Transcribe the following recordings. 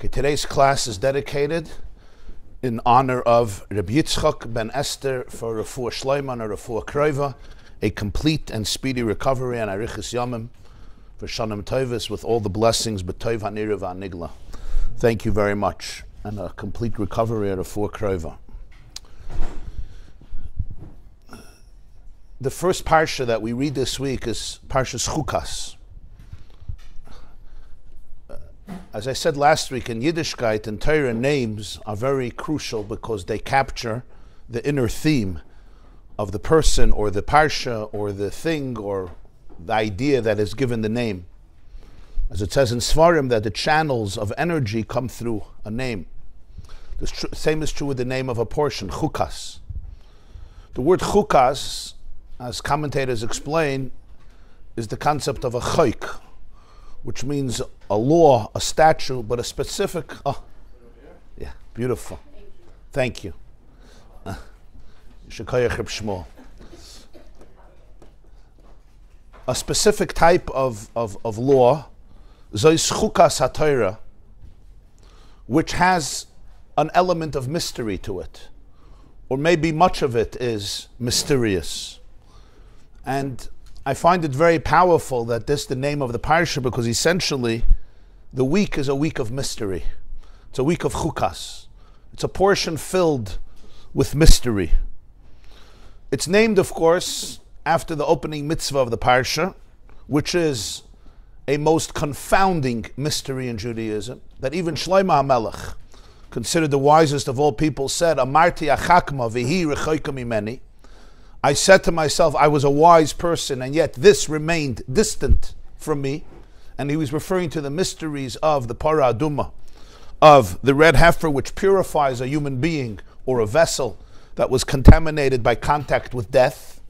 Okay, today's class is dedicated in honor of Rabbi Yitzchak ben Esther for Rafua Shleiman or Rafua Kroiva, a complete and speedy recovery and Arichis Yamim for Shanim Tovis with all the blessings, B'Tov HaNira V'Anigla. Thank you very much, and a complete recovery at Rafua Kroiva. The first parsha that we read this week is Parshas Chukas. As I said last week, in Yiddishkeit and Torah, names are very crucial because they capture the inner theme of the person or the parsha or the thing or the idea that is given the name. As it says in Svarim, that the channels of energy come through a name. The tr- same is true with the name of a portion, chukas. The word chukas, as commentators explain, is the concept of a chayk, which means a law, a statute, but a specific. Oh, yeah, beautiful. Thank you. Uh, a specific type of, of, of law, which has an element of mystery to it, or maybe much of it is mysterious. And I find it very powerful that this is the name of the parsha because essentially the week is a week of mystery. It's a week of chukas. It's a portion filled with mystery. It's named, of course, after the opening mitzvah of the parsha, which is a most confounding mystery in Judaism, that even Shlomo HaMelech, considered the wisest of all people, said, Amarti achakma vihi imeni. I said to myself, I was a wise person, and yet this remained distant from me. And he was referring to the mysteries of the para aduma, of the red heifer, which purifies a human being or a vessel that was contaminated by contact with death.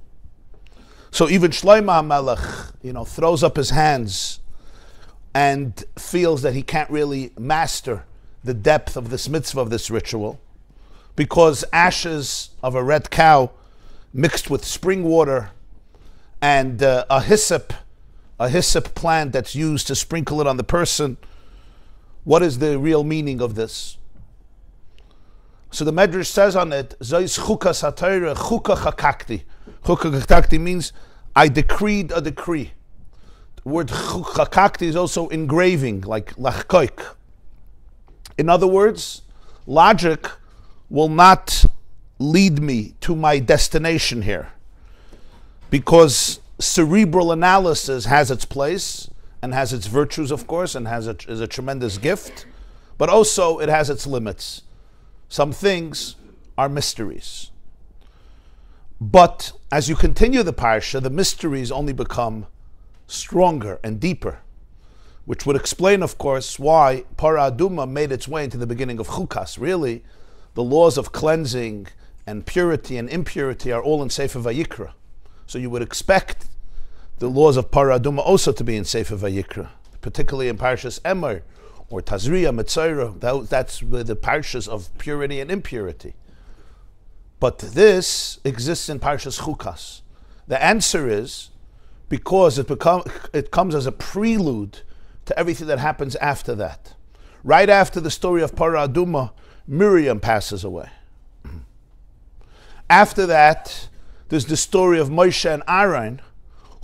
So even Shlomo HaMelech, you know, throws up his hands and feels that he can't really master the depth of this mitzvah of this ritual because ashes of a red cow mixed with spring water and uh, a hyssop, a hyssop plant that's used to sprinkle it on the person. What is the real meaning of this? So the Medrash says on it, Zais chuka satayra chuka chakakti. Chuka chakakti means I decreed a decree. The word chakakti is also engraving, like lachkoik. In other words, logic will not lead me to my destination here. Because cerebral analysis has its place and has its virtues, of course, and has a, is a tremendous gift, but also it has its limits. Some things are mysteries. But as you continue the parsha, the mysteries only become stronger and deeper, which would explain, of course, why Para Aduma made its way into the beginning of Chukas. Really, the laws of cleansing and purity and impurity are all in Sefer Vayikra. So you would expect the laws of Paraduma also to be in Sefer Vayikra, particularly in Parshas Emor or Tazria, Mitzayra. That, that's the parshas of purity and impurity. But this exists in Parshas Chukas. The answer is because it, become, it comes as a prelude to everything that happens after that. Right after the story of Paraduma, Miriam passes away. After that, there's the story of Moshe and Aaron,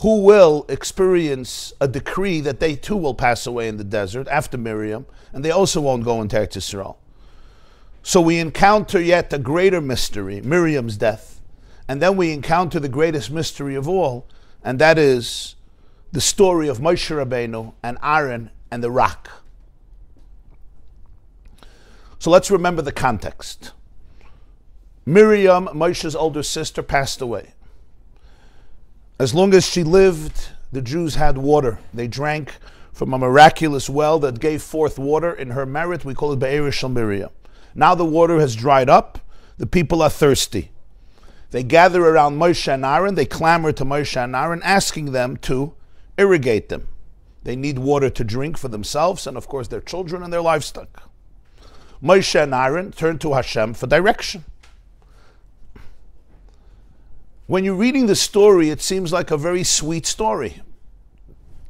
who will experience a decree that they too will pass away in the desert after Miriam, and they also won't go into Eretz Yisrael. So we encounter yet a greater mystery, Miriam's death, and then we encounter the greatest mystery of all, and that is the story of Moshe Rabbeinu and Aaron and the rock. So let's remember the context. Miriam, Moshe's older sister, passed away. As long as she lived, the Jews had water. They drank from a miraculous well that gave forth water. In her merit, we call it Be'er Miriam. Now the water has dried up. The people are thirsty. They gather around Moshe and Aaron. They clamor to Moshe and Aaron, asking them to irrigate them. They need water to drink for themselves and, of course, their children and their livestock. Moshe and Aaron turn to Hashem for direction. When you're reading the story, it seems like a very sweet story.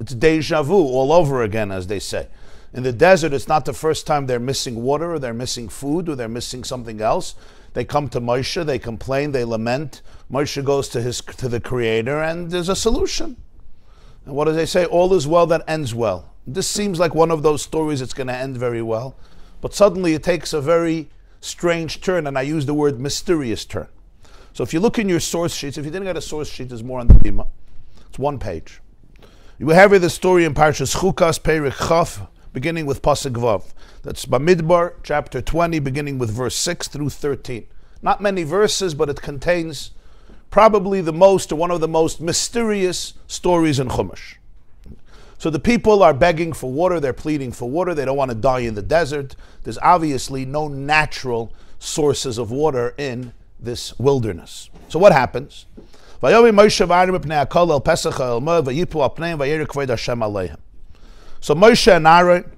It's deja vu all over again, as they say. In the desert, it's not the first time they're missing water or they're missing food or they're missing something else. They come to Moshe, they complain, they lament. Moshe goes to his to the Creator, and there's a solution. And what do they say? All is well that ends well. This seems like one of those stories that's going to end very well, but suddenly it takes a very strange turn, and I use the word mysterious turn. So if you look in your source sheets, if you didn't get a source sheet, there's more on the bima. It's one page. You have here the story in Parshas Chukas Perik Chaf, beginning with Pasuk Vav. That's Bamidbar, chapter 20, beginning with verse 6 through 13. Not many verses, but it contains probably the most or one of the most mysterious stories in Chumash. So the people are begging for water, they're pleading for water, they don't want to die in the desert. There's obviously no natural sources of water in this wilderness. So what happens? So Moshe and Aaron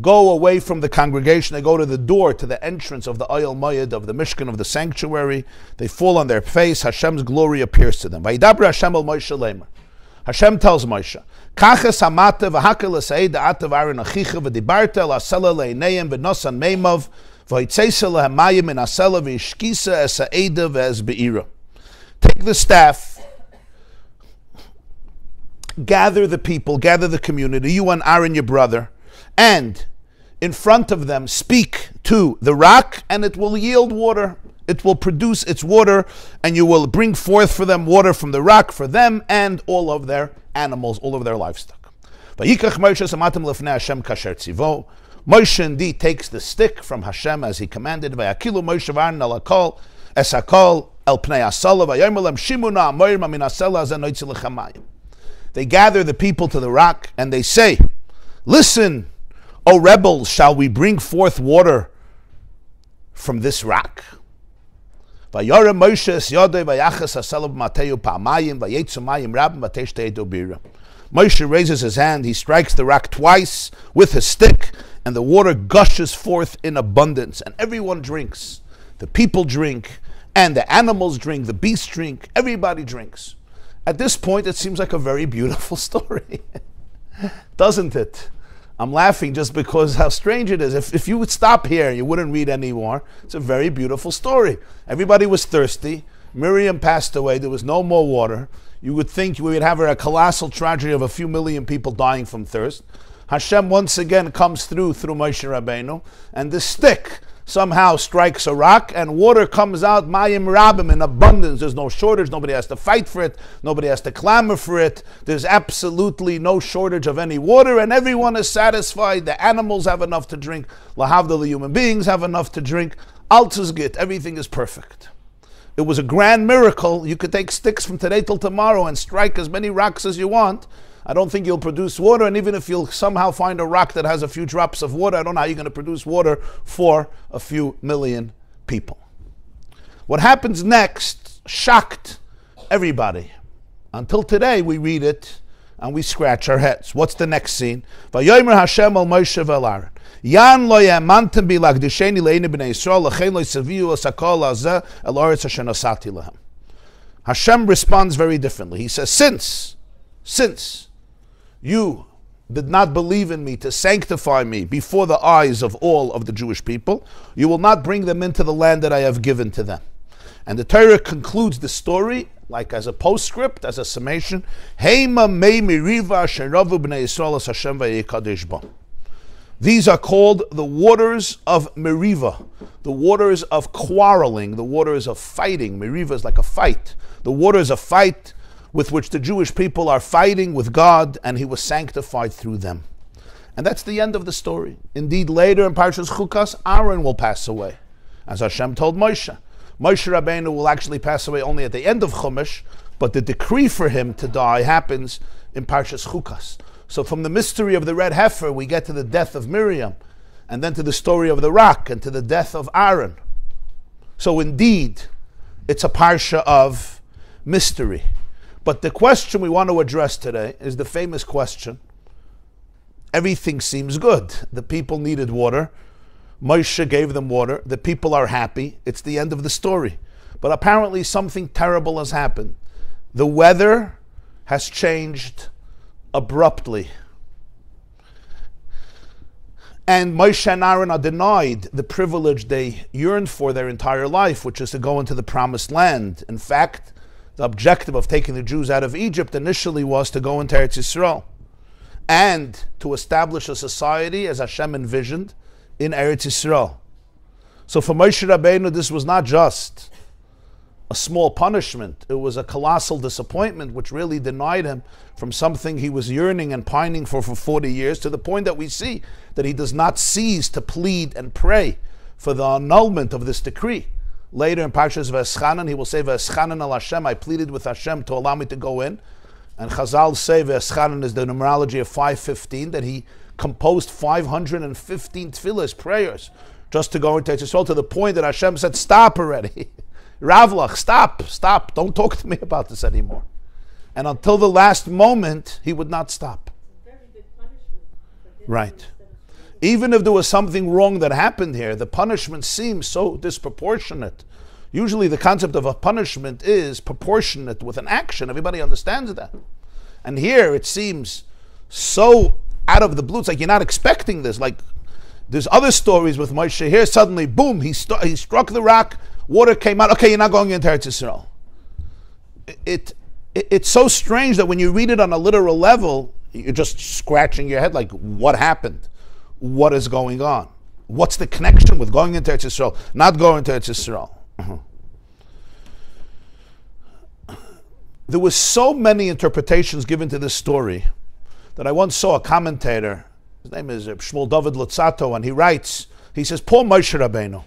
go away from the congregation. They go to the door, to the entrance of the Oyel Moed, of the Mishkan, of the sanctuary. They fall on their face. Hashem's glory appears to them. Hashem tells Moshe, Kaches hamate v'hakel l'seid da'atav Aaron achicha v'nosan meimov Take the staff, gather the people, gather the community, you and Aaron your brother, and in front of them speak to the rock, and it will yield water. It will produce its water, and you will bring forth for them water from the rock for them and all of their animals, all of their livestock. Moshe indeed takes the stick from Hashem as he commanded. Vayakilu Moshe v'Aaron al hakol es hakol el pnei asala vayomer shimuna amorim amin zenoitzi They gather the people to the rock and they say, "Listen, O rebels, shall we bring forth water from this rock?" Moshe raises his hand, he strikes the rock twice with his stick, and the water gushes forth in abundance, and everyone drinks. The people drink, and the animals drink, the beasts drink, everybody drinks. At this point, it seems like a very beautiful story, doesn't it? I'm laughing just because how strange it is. If, if you would stop here, you wouldn't read anymore. It's a very beautiful story. Everybody was thirsty. Miriam passed away. There was no more water. You would think we would have a colossal tragedy of a few million people dying from thirst. Hashem once again comes through through Moshe Rabbeinu, and the stick somehow strikes a rock and water comes out mayim rabim in abundance. There's no shortage. Nobody has to fight for it. Nobody has to clamor for it. There's absolutely no shortage of any water, and everyone is satisfied. The animals have enough to drink. Lahavdil, the human beings have enough to drink. Altuzgit, everything is perfect. It was a grand miracle. You could take sticks from today till tomorrow and strike as many rocks as you want I don't think you'll produce water. And even if you'll somehow find a rock that has a few drops of water, I don't know how you're going to produce water for a few million people. What happens next shocked everybody. Until today, we read it and we scratch our heads. What's the next scene? Yan lo bi lagdisheni b'nei Yisrael lo asakol el oretz lehem. Hashem responds very differently. He says, since, since you did not believe in me to sanctify me before the eyes of all of the Jewish people, you will not bring them into the land that I have given to them. And the Torah concludes the story like as a postscript, as a summation. These are called the waters of Meriva, the waters of quarreling, the waters of fighting. Meriva is like a fight. The waters of fight with which the Jewish people are fighting with God, and he was sanctified through them. And that's the end of the story. Indeed, later in Parshas Chukas, Aaron will pass away, as Hashem told Moshe. Moshe Rabbeinu will actually pass away only at the end of Chumash, but the decree for him to die happens in Parshas Chukas. So from the mystery of the red heifer, we get to the death of Miriam, and then to the story of the rock, and to the death of Aaron. So indeed, it's a parsha of mystery. But the question we want to address today is the famous question. Everything seems good. The people needed water. Moshe gave them water. The people are happy. It's the end of the story. But apparently, something terrible has happened. The weather has changed abruptly. And Moshe and Aaron are denied the privilege they yearned for their entire life, which is to go into the promised land. In fact, the objective of taking the Jews out of Egypt initially was to go into Eretz Yisrael and to establish a society as Hashem envisioned in Eretz Yisrael. So for Moshe Rabbeinu, this was not just a small punishment. It was a colossal disappointment, which really denied him from something he was yearning and pining for for 40 years, to the point that we see that he does not cease to plead and pray for the annulment of this decree. Later in Parshas Veschanan, he will say, Veschanan al Hashem, I pleaded with Hashem to allow me to go in. And Chazal say Veschanan is the numerology of 515, that he composed 515 tefillahs, prayers, just to go into Yisrael, to the point that Hashem said, Stop already. Ravlach, stop, stop, don't talk to me about this anymore. And until the last moment, he would not stop. Right. Even if there was something wrong that happened here, the punishment seems so disproportionate. Usually, the concept of a punishment is proportionate with an action. Everybody understands that. And here it seems so out of the blue. It's like you're not expecting this. Like there's other stories with Moshe. Here, suddenly, boom, he, st- he struck the rock, water came out. Okay, you're not going into Eretz Yisrael. It, it, it's so strange that when you read it on a literal level, you're just scratching your head like, what happened? What is going on? What's the connection with going into Eretz Yisrael, not going to Eretz Yisrael? There was so many interpretations given to this story that I once saw a commentator. His name is uh, Shmuel David Luzzatto, and he writes. He says, "Poor Moshe Rabbeinu."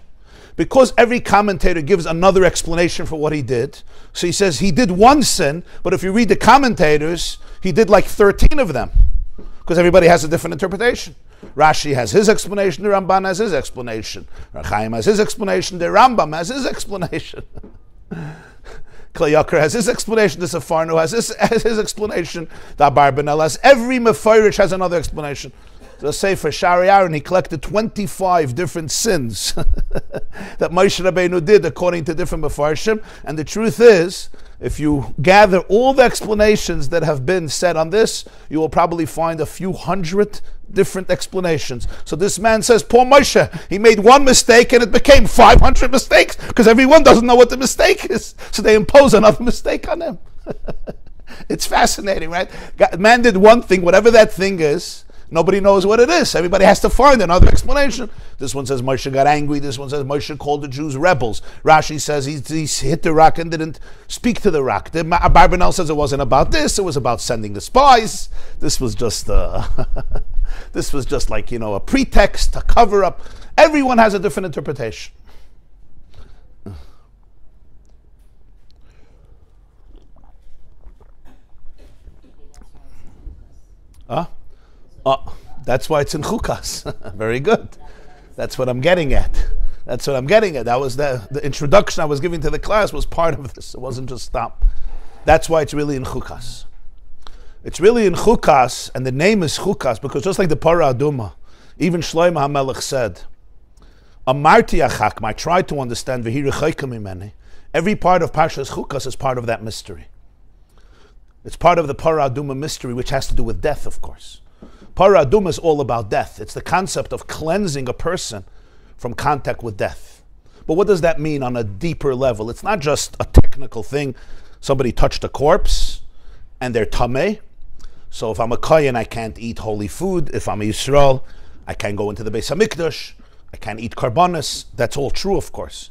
because every commentator gives another explanation for what he did. So he says he did one sin, but if you read the commentators, he did like 13 of them because everybody has a different interpretation. Rashi has his explanation, the Ramban has his explanation, Rachaim has his explanation, the Rambam has his explanation. Kli Yakar has his explanation, the Sforno has his, has his explanation, the Abarbanel has, every Mefirish has another explanation the Sefer Shari Aaron, he collected 25 different sins that Moshe Rabbeinu did according to different Mefarshim. And the truth is, if you gather all the explanations that have been said on this, you will probably find a few hundred different explanations. So this man says, Poor Moshe, he made one mistake and it became 500 mistakes because everyone doesn't know what the mistake is. So they impose another mistake on him. it's fascinating, right? Man did one thing, whatever that thing is, Nobody knows what it is. Everybody has to find another explanation. This one says Moshe got angry. This one says Moshe called the Jews rebels. Rashi says he, he hit the rock and didn't speak to the rock. The Barbanel says it wasn't about this. It was about sending the spies. This was just uh, this was just like you know a pretext, a cover up. Everyone has a different interpretation. Huh? Oh, that's why it's in Chukas. Very good. That's what I'm getting at. That's what I'm getting at. That was the, the introduction I was giving to the class was part of this. It wasn't just stop. That's why it's really in Chukas. It's really in Chukas, and the name is Chukas because just like the Parah Aduma, even Shlomo HaMelech said, Amarti achak, I tried to understand Every part of Parshas Chukas is part of that mystery. It's part of the Parah Aduma mystery, which has to do with death, of course. Paradum is all about death. It's the concept of cleansing a person from contact with death. But what does that mean on a deeper level? It's not just a technical thing. Somebody touched a corpse and they're tameh. So if I'm a Kayan, I can't eat holy food. If I'm a Yisrael, I can't go into the Beis Hamikdash. I can't eat karbanis. That's all true, of course.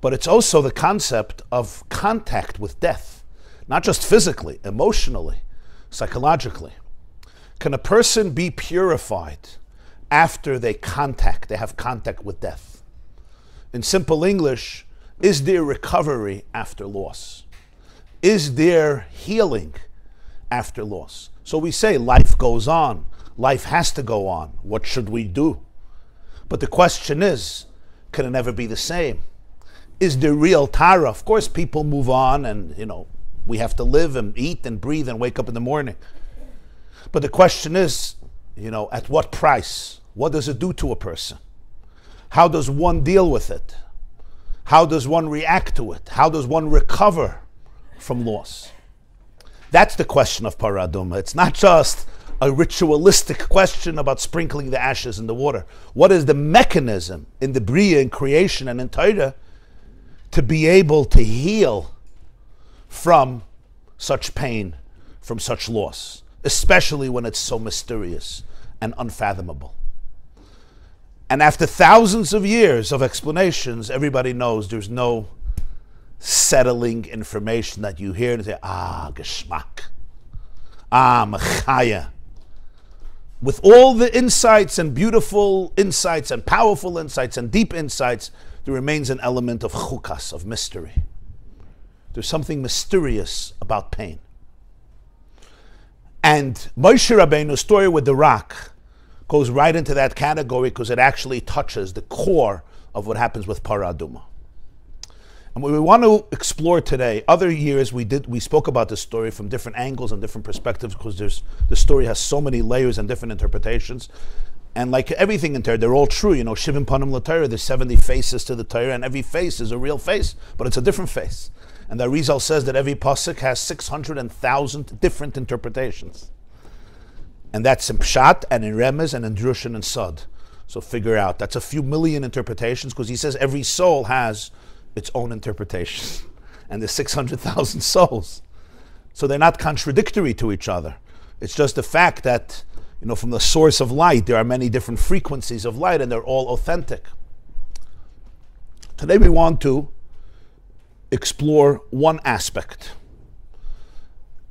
But it's also the concept of contact with death, not just physically, emotionally, psychologically. Can a person be purified after they contact, they have contact with death? In simple English, is there recovery after loss? Is there healing after loss? So we say life goes on, life has to go on. What should we do? But the question is, can it never be the same? Is there real tara? Of course, people move on and, you know, we have to live and eat and breathe and wake up in the morning. But the question is, you know, at what price? What does it do to a person? How does one deal with it? How does one react to it? How does one recover from loss? That's the question of paraduma. It's not just a ritualistic question about sprinkling the ashes in the water. What is the mechanism in the Bria, in creation, and in Torah to be able to heal from such pain, from such loss, especially when it's so mysterious and unfathomable? And after thousands of years of explanations, everybody knows there's no settling information that you hear and say, ah, geschmack, ah, mechaya with all the insights and beautiful insights and powerful insights and deep insights, there remains an element of chukas, of mystery. There's something mysterious about pain. And Moshe Rabbeinu's story with the rock goes right into that category because it actually touches the core of what happens with Paraduma. And what we want to explore today, other years we did we spoke about this story from different angles and different perspectives because there's the story has so many layers and different interpretations. And like everything in Torah, they're all true. You know, Shivim Panim LaTorah, there's 70 faces to the Torah, and every face is a real face, but it's a different face. And the Arizal says that every pasuk has 600,000 different interpretations. And that's in Pshat, and in Remez, and in Drushan, and Sod. So figure out, that's a few million interpretations, because he says every soul has its own interpretation. And there's 600,000 souls. So they're not contradictory to each other. It's just the fact that, you know, from the source of light, there are many different frequencies of light and they're all authentic. Today we want to explore one aspect.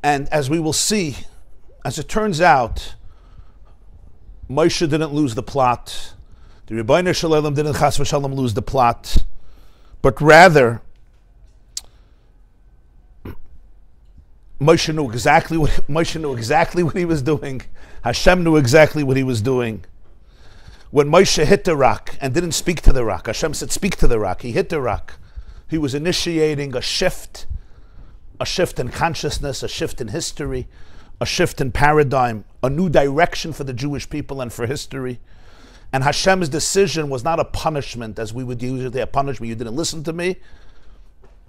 And as we will see, as it turns out, Moshe didn't lose the plot. The Rebbeinu Shalom didn't chas v'shalom lose the plot but rather Moshe knew exactly what Moshe knew exactly what he was doing. Hashem knew exactly what he was doing. When Moshe hit the rock and didn't speak to the rock, Hashem said, "Speak to the rock." He hit the rock. He was initiating a shift, a shift in consciousness, a shift in history, a shift in paradigm, a new direction for the Jewish people and for history. And Hashem's decision was not a punishment, as we would usually a punishment. You didn't listen to me,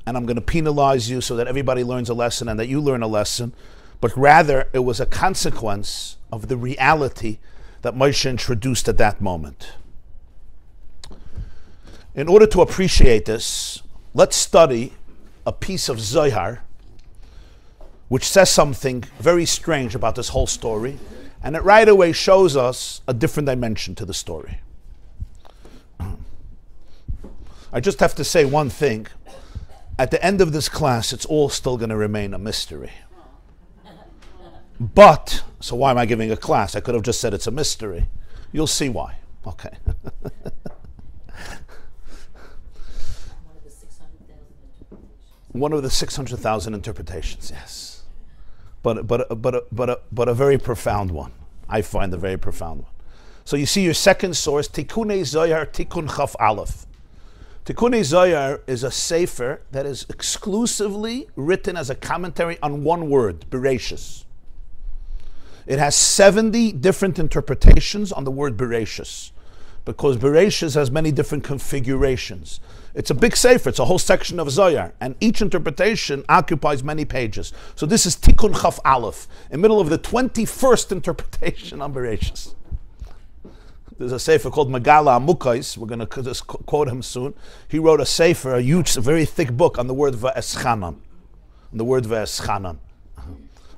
and I'm going to penalize you so that everybody learns a lesson and that you learn a lesson. But rather, it was a consequence of the reality that Moshe introduced at that moment. In order to appreciate this, let's study a piece of Zohar which says something very strange about this whole story and it right away shows us a different dimension to the story. I just have to say one thing. At the end of this class, it's all still going to remain a mystery. But, so why am I giving a class? I could have just said it's a mystery. You'll see why. Okay. One of the 600,000 interpretations, yes but but but but a, but a very profound one. I find a very profound one. So you see your second source, Tikkun Zohar, Tikkun Chaf Aleph. Tikkun Zohar is a sefer that is exclusively written as a commentary on one word, Bereshis. It has 70 different interpretations on the word Bereshis because Bereshis has many different configurations. It's a big sefer, it's a whole section of Zohar, and each interpretation occupies many pages. So this is Tikkun Chaf Aleph, in middle of the 21st interpretation on Bereshis. There's a sefer called Megala Amukais, we're going to just quote him soon. He wrote a sefer, a huge, a very thick book on the word Va'eschanan, on the word Va'eschanan.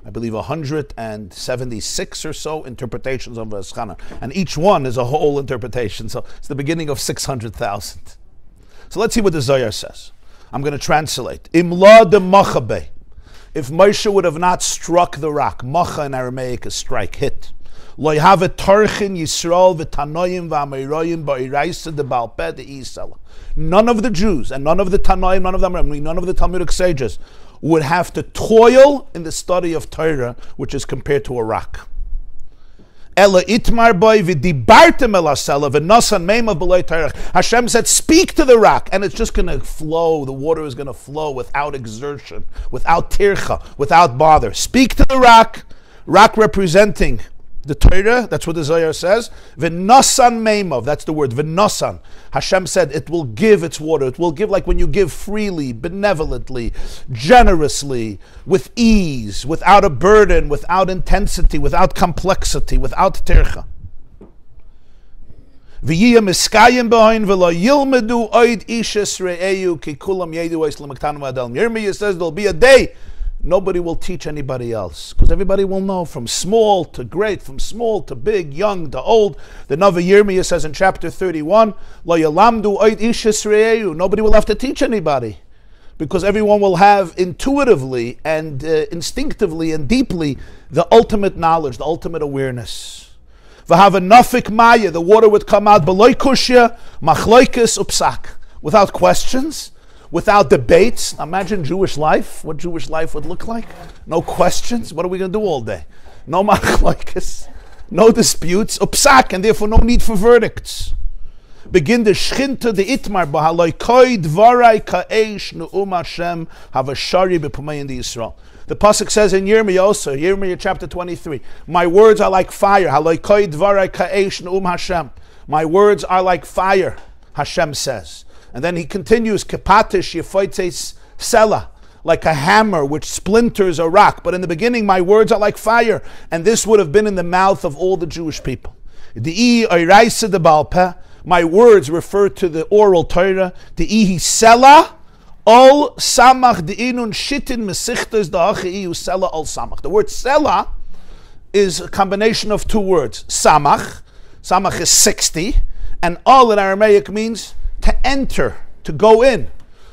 I believe 176 or so interpretations of Va'eschanan. And each one is a whole interpretation. So it's the beginning of 600,000. So let's see what the Zohar says. I'm going to translate. Imla de machabe. If Moshe would have not struck the rock, macha in Aramaic is strike, hit. Lo have a tarchin Yisrael v'tanoyim v'amiroyim ba'iraisa de. None of the Jews and none of the Tanoim, none of them, I none of the Talmudic sages would have to toil in the study of Torah, which is compared to a rock. Ella itmar boy v'dibartem elasela v'nosan meima b'loy tarach. Hashem said, speak to the rock, and it's just going to flow. The water is going to flow without exertion, without tircha, without bother. Speak to the rock, rock representing the Torah, that's what the Zohar says. V'nosan meimov, that's the word, v'nosan. Hashem said it will give its water. It will give like when you give freely, benevolently, generously, with ease, without a burden, without intensity, without complexity, without tercha. Ishes re'eyu ki kulam yedu. Yirmiyah says there'll be a day nobody will teach anybody else because everybody will know from small to great, from small to big, young to old. The Nava Yirmiyah says in chapter 31, Lo yalamdu nobody will have to teach anybody because everyone will have intuitively and uh, instinctively and deeply the ultimate knowledge, the ultimate awareness. V'hava maya, the water would come out beloy kushya, machloikis upsak, without questions without debates. Imagine Jewish life, what Jewish life would look like. No questions. What are we going to do all day? No machlokes, no disputes, upsak, and therefore no need for verdicts. Begin the shchinta the itmar b'haloi koi dvarai ka'esh nu'um Hashem havashari b'pumay the Yisrael. The pasuk says in Yirmiyah also, Yirmiyah chapter 23, my words are like fire. Haloi koi dvarai ka'esh nu'um Hashem. My words are like fire, Hashem says. And then he continues, Kepatish yefoites sela, like a hammer which splinters a rock. But in the beginning, my words are like fire. And this would have been in the mouth of all the Jewish people. The my words refer to the oral Torah. The ihi sela, ol samach inun shitin mesichtes da'achi sela ol samach. The word sela is a combination of two words. Samach, samach is 60, and all in Aramaic means to enter, to go in.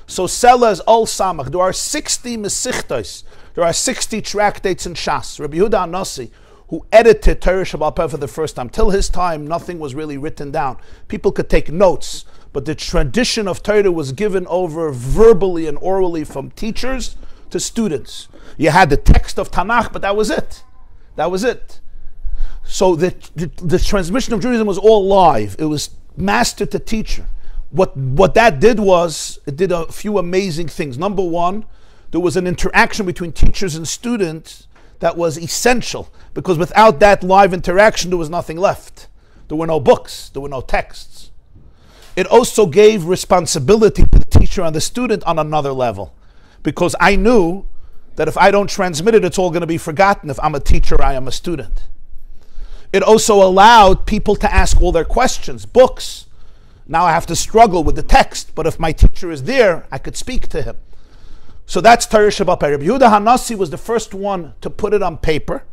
So Sela is all Samach. There are 60 Mesichtos. There are 60 tractates in Shas. Rabbi Yehuda Hanasi, who edited Torah Shabbat for the first time, till his time, nothing was really written down. People could take notes, but the tradition of Torah was given over verbally and orally from teachers to students. You had the text of Tanakh, but that was it. That was it. So the, the, the transmission of Judaism was all live. It was master to teacher what what that did was it did a few amazing things. Number one, there was an interaction between teachers and students that was essential because without that live interaction, there was nothing left. There were no books, there were no texts. It also gave responsibility to the teacher and the student on another level because I knew that if I don't transmit it, it's all going to be forgotten. If I'm a teacher, I am a student. It also allowed people to ask all their questions, books now I have to struggle with the text, but if my teacher is there, I could speak to him. So that's Torah Shabbat Rabbi Yehuda Hanasi was the first one to put it on paper.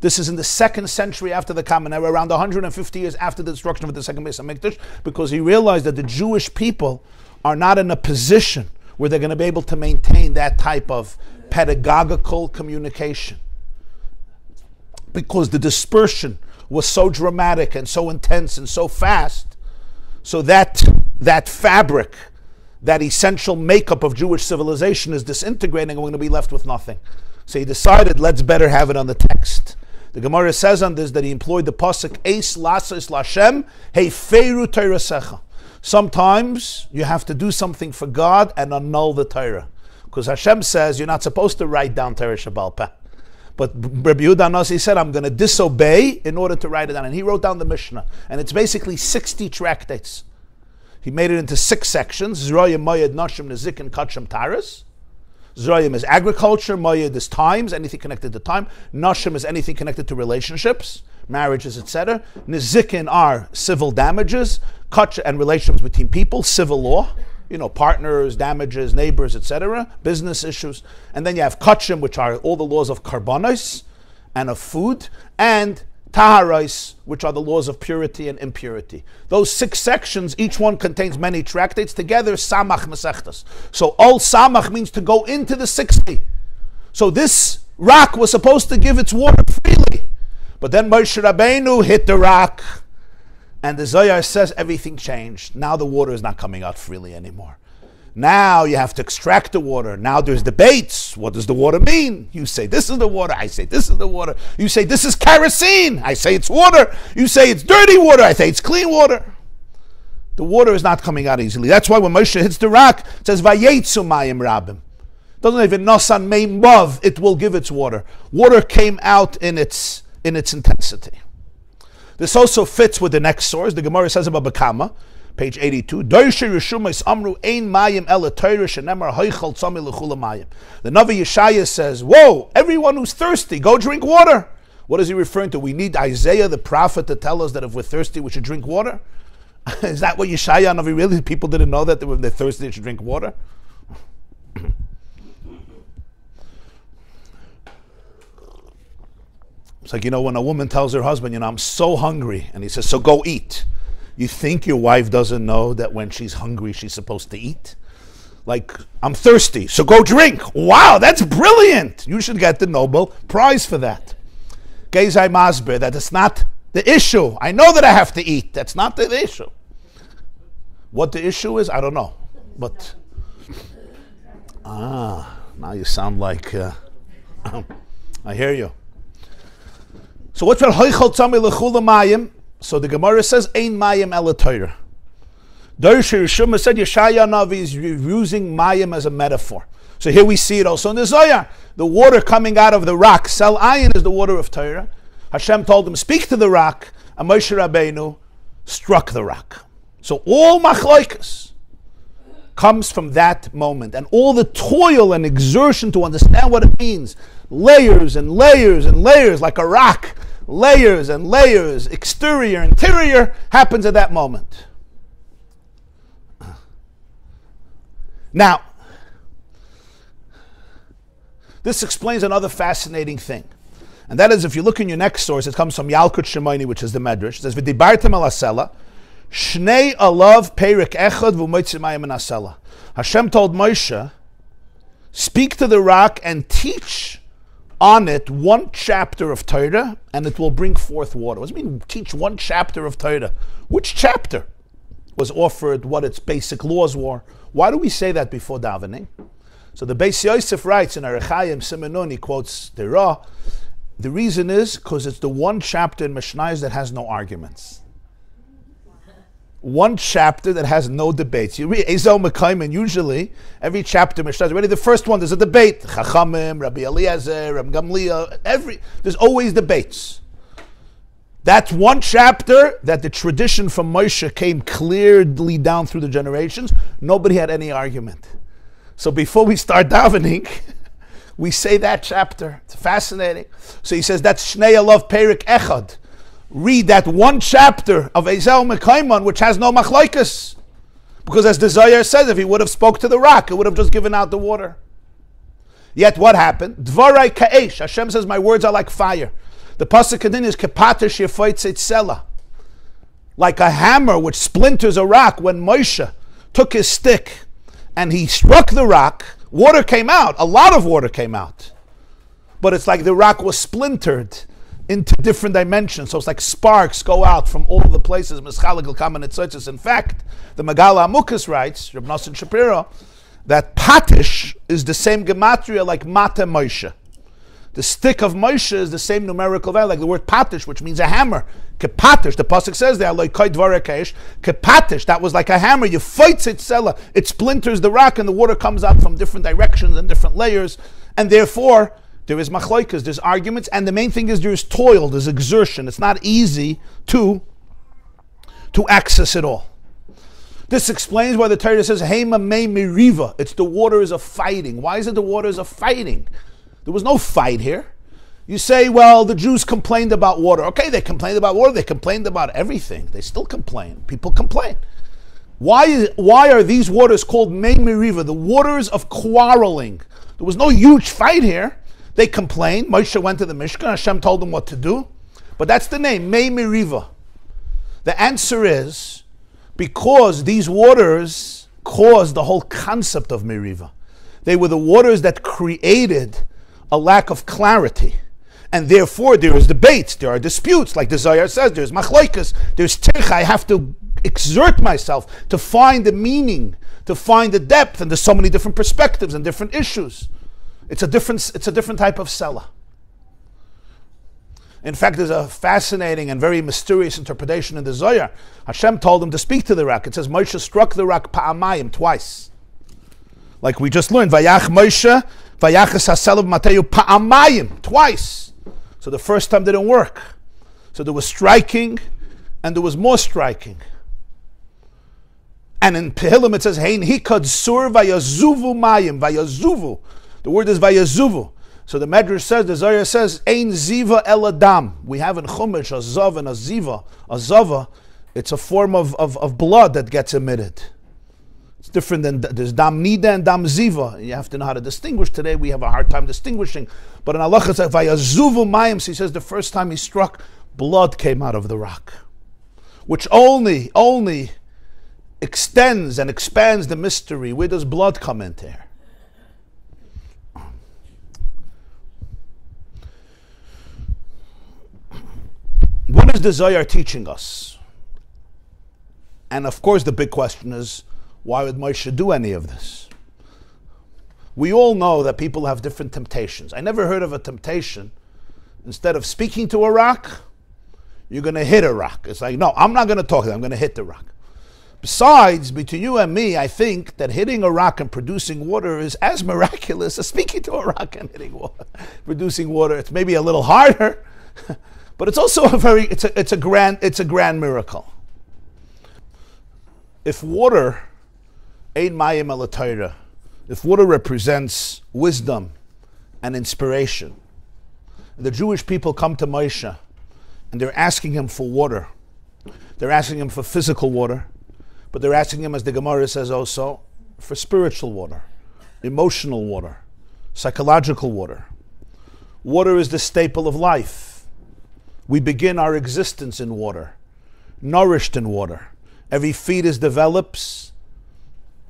This is in the second century after the Common Era, around 150 years after the destruction of the second Beis Hamikdash, because he realized that the Jewish people are not in a position where they're going to be able to maintain that type of pedagogical communication. Because the dispersion was so dramatic and so intense and so fast so that that fabric, that essential makeup of Jewish civilization is disintegrating, and we're going to be left with nothing. So he decided, let's better have it on the text. The Gemara says on this that he employed the pasuk Eis Lasas Lashem Hey Feiru Torah Sometimes you have to do something for God and annul the Torah. Because Hashem says you're not supposed to write down Torah Shabbal Peh. But Rabbi Yehuda Nasi said, I'm going to disobey in order to write it down. And he wrote down the Mishnah. And it's basically 60 tractates. He made it into six sections. Zroyim, Moyed, Nashim, Nezik, and Kachim, Taras. Zroyim is agriculture, Moyed is times, anything connected to time. Nashim is anything connected to relationships, marriages, etc. Nizikin are civil damages, Kach and relations between people, civil law you know, partners, damages, neighbors, etc., business issues. And then you have kachim, which are all the laws of karbonos and of food, and taharais, which are the laws of purity and impurity. Those six sections, each one contains many tractates. Together, samach mesechtas. So all samach means to go into the 60. So this rock was supposed to give its water freely. But then Moshe Rabbeinu hit the rock and the Zohar says everything changed. Now the water is not coming out freely anymore. Now you have to extract the water. Now there's debates. What does the water mean? You say this is the water. I say this is the water. You say this is kerosene. I say it's water. You say it's dirty water. I say it's clean water. The water is not coming out easily. That's why when Moshe hits the rock, it says Vayetsu Mayim Rabim. Doesn't even Nosan love. it will give its water. Water came out in its in its intensity. This also fits with the next source. The Gemara says about Bava Kamma, page 82. The Navi Yeshaya says, Whoa, everyone who's thirsty, go drink water. What is he referring to? We need Isaiah the prophet to tell us that if we're thirsty, we should drink water? is that what Yeshaya Navi really? People didn't know that when they're thirsty, they should drink water? It's like, you know, when a woman tells her husband, you know, I'm so hungry, and he says, so go eat. You think your wife doesn't know that when she's hungry, she's supposed to eat? Like, I'm thirsty, so go drink. Wow, that's brilliant. You should get the Nobel Prize for that. Gezai Masber, that is not the issue. I know that I have to eat. That's not the issue. What the issue is, I don't know. But, ah, now you sound like, uh, I hear you. So what's tzami lechula mayim? So the Gemara says, Ein mayim el Torah. Darshir Shuma said Yeshaya Navi is using mayim as a metaphor. So here we see it also in the Zohar. The water coming out of the rock, Sel Ayin is the water of Torah. Hashem told him, speak to the rock, and Moshe Rabbeinu struck the rock. So all machloikas comes from that moment. And all the toil and exertion to understand what it means, layers and layers and layers, like a rock, layers and layers, exterior, interior, happens at that moment. Now, this explains another fascinating thing. And that is, if you look in your next source, it comes from Yalkut Shemaini, which is the Medrash. It says, V'dibartem al shnei alav perik echad v'moitzimayim an. Hashem told Moshe, speak to the rock and teach on it one chapter of Torah, and it will bring forth water. What does it mean, teach one chapter of Torah? Which chapter was offered, what its basic laws were? Why do we say that before davening? So the Beis Yosef writes in Orach Chaim he quotes the the reason is because it's the one chapter in Mishnayos that has no arguments one chapter that has no debates. You read Ezel Mekayman, usually every chapter Mishnah already the first one there's a debate. Chachamim, Rabbi Eliezer, Rabbi Gamliel, every there's always debates. That's one chapter that the tradition from Moshe came clearly down through the generations. Nobody had any argument. So before we start davening, we say that chapter. It's fascinating. So he says that's Shnei Love Perik Echad read that one chapter of Ezel Mekaiman, which has no machlaikas. Because as the Zohar says, if he would have spoke to the rock, it would have just given out the water. Yet what happened? Dvarai ka'esh. Hashem says, my words are like fire. The pasuk continues, kepater shefoitz Like a hammer which splinters a rock when Moshe took his stick and he struck the rock, water came out. A lot of water came out. But it's like the rock was splintered into different dimensions. So it's like sparks go out from all the places. And such as in fact, the Megala Amukas writes, Reb Nosson Shapiro, that Patish is the same gematria like Mate Moshe. The stick of Moshe is the same numerical value, like the word patish, which means a hammer. Kepatish, the pasuk says there, like Kepatish, that was like a hammer. You fight it, it splinters the rock, and the water comes out from different directions and different layers, and therefore there is machloikas, there's arguments, and the main thing is there's toil, there's exertion. It's not easy to, to access it all. This explains why the Torah says, Hema me miriva. It's the waters of fighting. Why is it the waters of fighting? There was no fight here. You say, well, the Jews complained about water. Okay, they complained about water. They complained about everything. They still complain. People complain. Why, why are these waters called me Meimiriva, the waters of quarreling? There was no huge fight here. They complained. Moshe went to the Mishkan. Hashem told them what to do. But that's the name, Mei Meriva. The answer is because these waters caused the whole concept of Meriva. They were the waters that created a lack of clarity. And therefore, there is debates, there are disputes, like the Zohar says, there's machloikas, there's tircha. I have to exert myself to find the meaning, to find the depth, and there's so many different perspectives and different issues. It's a different, it's a different type of sela. In fact, there's a fascinating and very mysterious interpretation in the Zohar. Hashem told him to speak to the rock. It says Moshe struck the rock pa'amayim twice. Like we just learned, Vayach Moshe, Vayachas Haselav Mateyu pa'amayim twice. So the first time didn't work. So there was striking, and there was more striking. And in Tehillim it says, Hein hikad sur vayazuvu mayim, vayazuvu. The word is vayazuvu. So the Medrash says, the Zohar says, Ein ziva el adam. We have in Chumash a zav and a ziva. A zava, it's a form of, of, of blood that gets emitted. It's different than there's dam nida and dam ziva. You have to know how to distinguish. Today we have a hard time distinguishing. But in Allah it says, Vayazuvu mayim. He says the first time he struck, blood came out of the rock. Which only, only extends and expands the mystery. Where does blood come into here? What is the Zohar teaching us? And of course, the big question is why would Moshe do any of this? We all know that people have different temptations. I never heard of a temptation. Instead of speaking to a rock, you're going to hit a rock. It's like, no, I'm not going to talk to them. I'm going to hit the rock. Besides, between you and me, I think that hitting a rock and producing water is as miraculous as speaking to a rock and hitting water, producing water. It's maybe a little harder, but it's also a very it's a it's a grand it's a grand miracle. If water, ein mayim ela Torah, if water represents wisdom and inspiration, the Jewish people come to Moshe and they're asking him for water. They're asking him for physical water but they're asking him, as the Gemara says also, for spiritual water, emotional water, psychological water. Water is the staple of life. We begin our existence in water, nourished in water. Every fetus develops.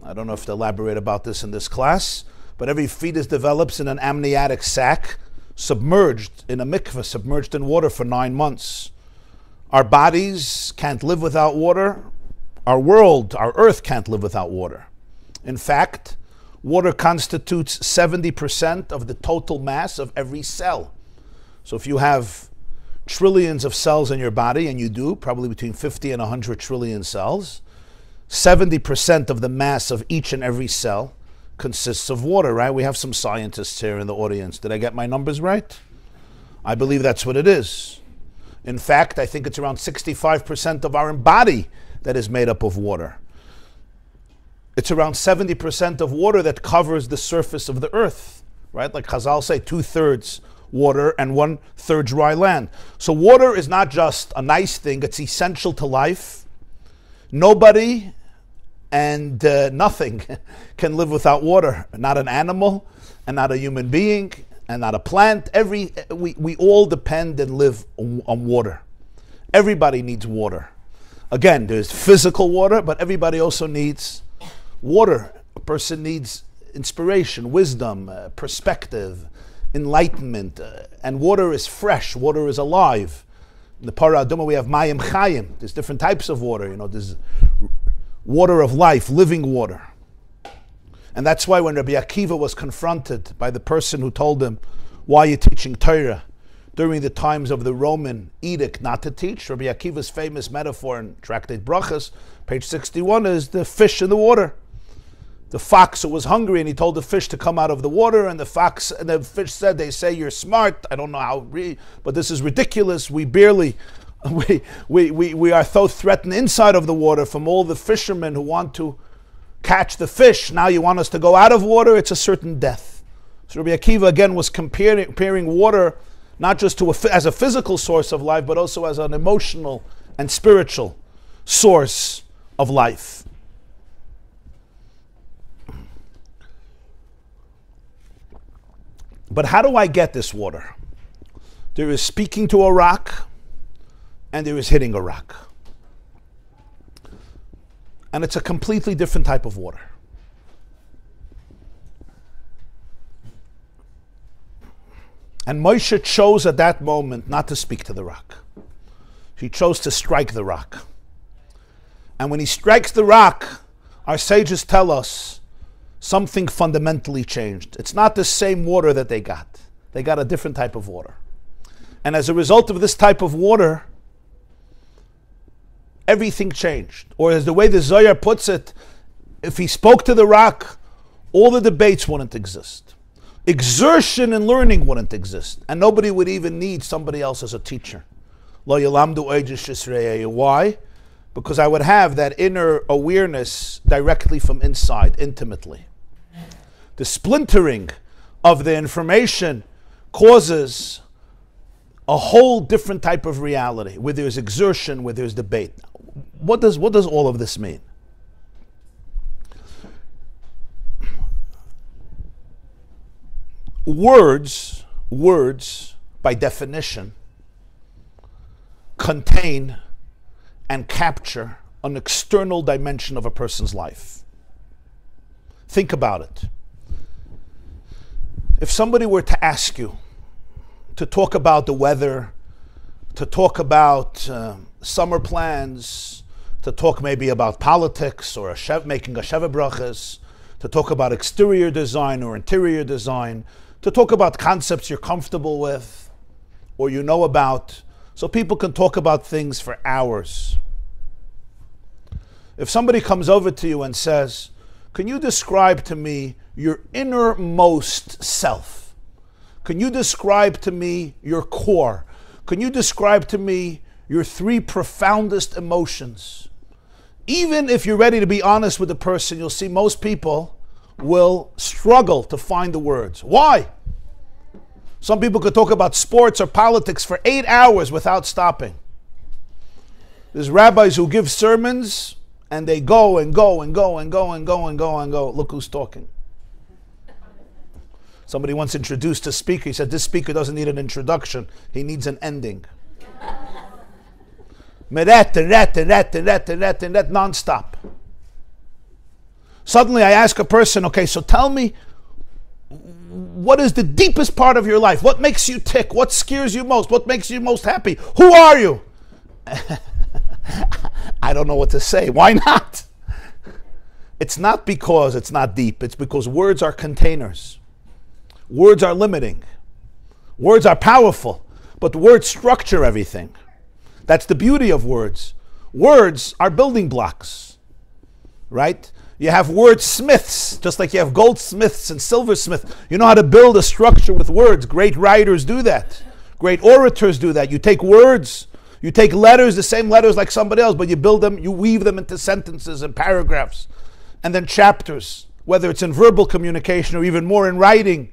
I don't know if to elaborate about this in this class, but every fetus develops in an amniotic sac, submerged in a mikveh, submerged in water for nine months. Our bodies can't live without water. Our world, our earth can't live without water. In fact, water constitutes 70% of the total mass of every cell. So if you have trillions of cells in your body, and you do, probably between 50 and 100 trillion cells, 70% of the mass of each and every cell consists of water, right? We have some scientists here in the audience. Did I get my numbers right? I believe that's what it is. In fact, I think it's around 65% of our body that is made up of water. It's around 70% of water that covers the surface of the earth, right? Like Chazal say, two thirds water and one third dry land. So water is not just a nice thing, it's essential to life. Nobody and uh, nothing can live without water. Not an animal, and not a human being, and not a plant. Every we, we all depend and live on, on water. Everybody needs water. Again, there's physical water, but everybody also needs water. A person needs inspiration, wisdom, uh, perspective, enlightenment, uh, and water is fresh. Water is alive. In the Parah Adumah we have Mayim Chayim. There's different types of water. You know, there's water of life, living water. And that's why when Rabbi Akiva was confronted by the person who told him, "Why are you teaching Torah?" during the times of the Roman edict not to teach. Rabbi Akiva's famous metaphor in Tractate Brachas, page 61, is the fish in the water. The fox who was hungry and he told the fish to come out of the water, and the fox and the fish said, "They say you're smart. I don't know how, but this is ridiculous. We barely." We, we, we, we are so threatened inside of the water from all the fishermen who want to catch the fish. Now you want us to go out of water? It's a certain death. So Rabbi Akiva again was comparing, comparing water not just to a, as a physical source of life, but also as an emotional and spiritual source of life. But how do I get this water? There is speaking to a rock, and there is hitting a rock. And it's a completely different type of water. And Moshe chose at that moment not to speak to the rock. He chose to strike the rock. And when he strikes the rock, our sages tell us something fundamentally changed. It's not the same water that they got, they got a different type of water. And as a result of this type of water, everything changed. Or as the way the Zohar puts it, if he spoke to the rock, all the debates wouldn't exist exertion and learning wouldn't exist, and nobody would even need somebody else as a teacher. Why? Because I would have that inner awareness directly from inside, intimately. The splintering of the information causes a whole different type of reality where there's exertion, where there's debate. What does, what does all of this mean? Words, words, by definition, contain and capture an external dimension of a person's life. Think about it. If somebody were to ask you to talk about the weather, to talk about uh, summer plans, to talk maybe about politics or a shev, making a sheva brachas, to talk about exterior design or interior design, to talk about concepts you're comfortable with or you know about, so people can talk about things for hours. If somebody comes over to you and says, Can you describe to me your innermost self? Can you describe to me your core? Can you describe to me your three profoundest emotions? Even if you're ready to be honest with the person, you'll see most people will struggle to find the words. Why? Some people could talk about sports or politics for eight hours without stopping. There's rabbis who give sermons and they go and go and go and go and go and go and go. Look who's talking. Somebody once introduced a speaker. He said, This speaker doesn't need an introduction, he needs an ending. Nonstop. Suddenly I ask a person, okay, so tell me what is the deepest part of your life? What makes you tick? What scares you most? What makes you most happy? Who are you? I don't know what to say. Why not? It's not because it's not deep, it's because words are containers. Words are limiting. Words are powerful, but words structure everything. That's the beauty of words. Words are building blocks, right? You have wordsmiths, just like you have goldsmiths and silversmiths. You know how to build a structure with words. Great writers do that. Great orators do that. You take words, you take letters, the same letters like somebody else, but you build them, you weave them into sentences and paragraphs and then chapters, whether it's in verbal communication or even more in writing.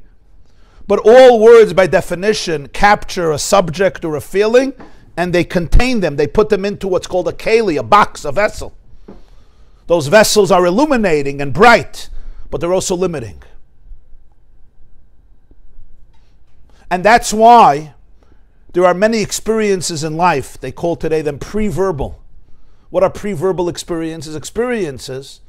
But all words, by definition, capture a subject or a feeling and they contain them. They put them into what's called a keli, a box, a vessel. Those vessels are illuminating and bright, but they're also limiting. And that's why there are many experiences in life, they call today them pre verbal. What are pre verbal experiences? Experiences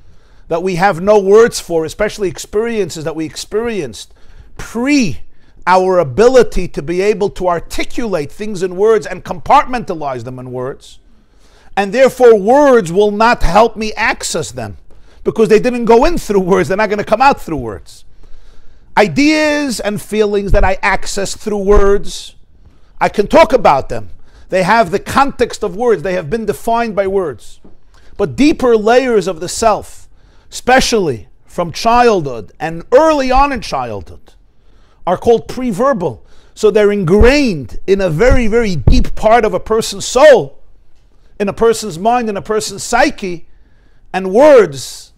that we have no words for, especially experiences that we experienced pre our ability to be able to articulate things in words and compartmentalize them in words. And therefore, words will not help me access them because they didn't go in through words, they're not going to come out through words. Ideas and feelings that I access through words, I can talk about them. They have the context of words, they have been defined by words. But deeper layers of the self, especially from childhood and early on in childhood, are called pre verbal. So they're ingrained in a very, very deep part of a person's soul in a person's mind, in a person's psyche, and words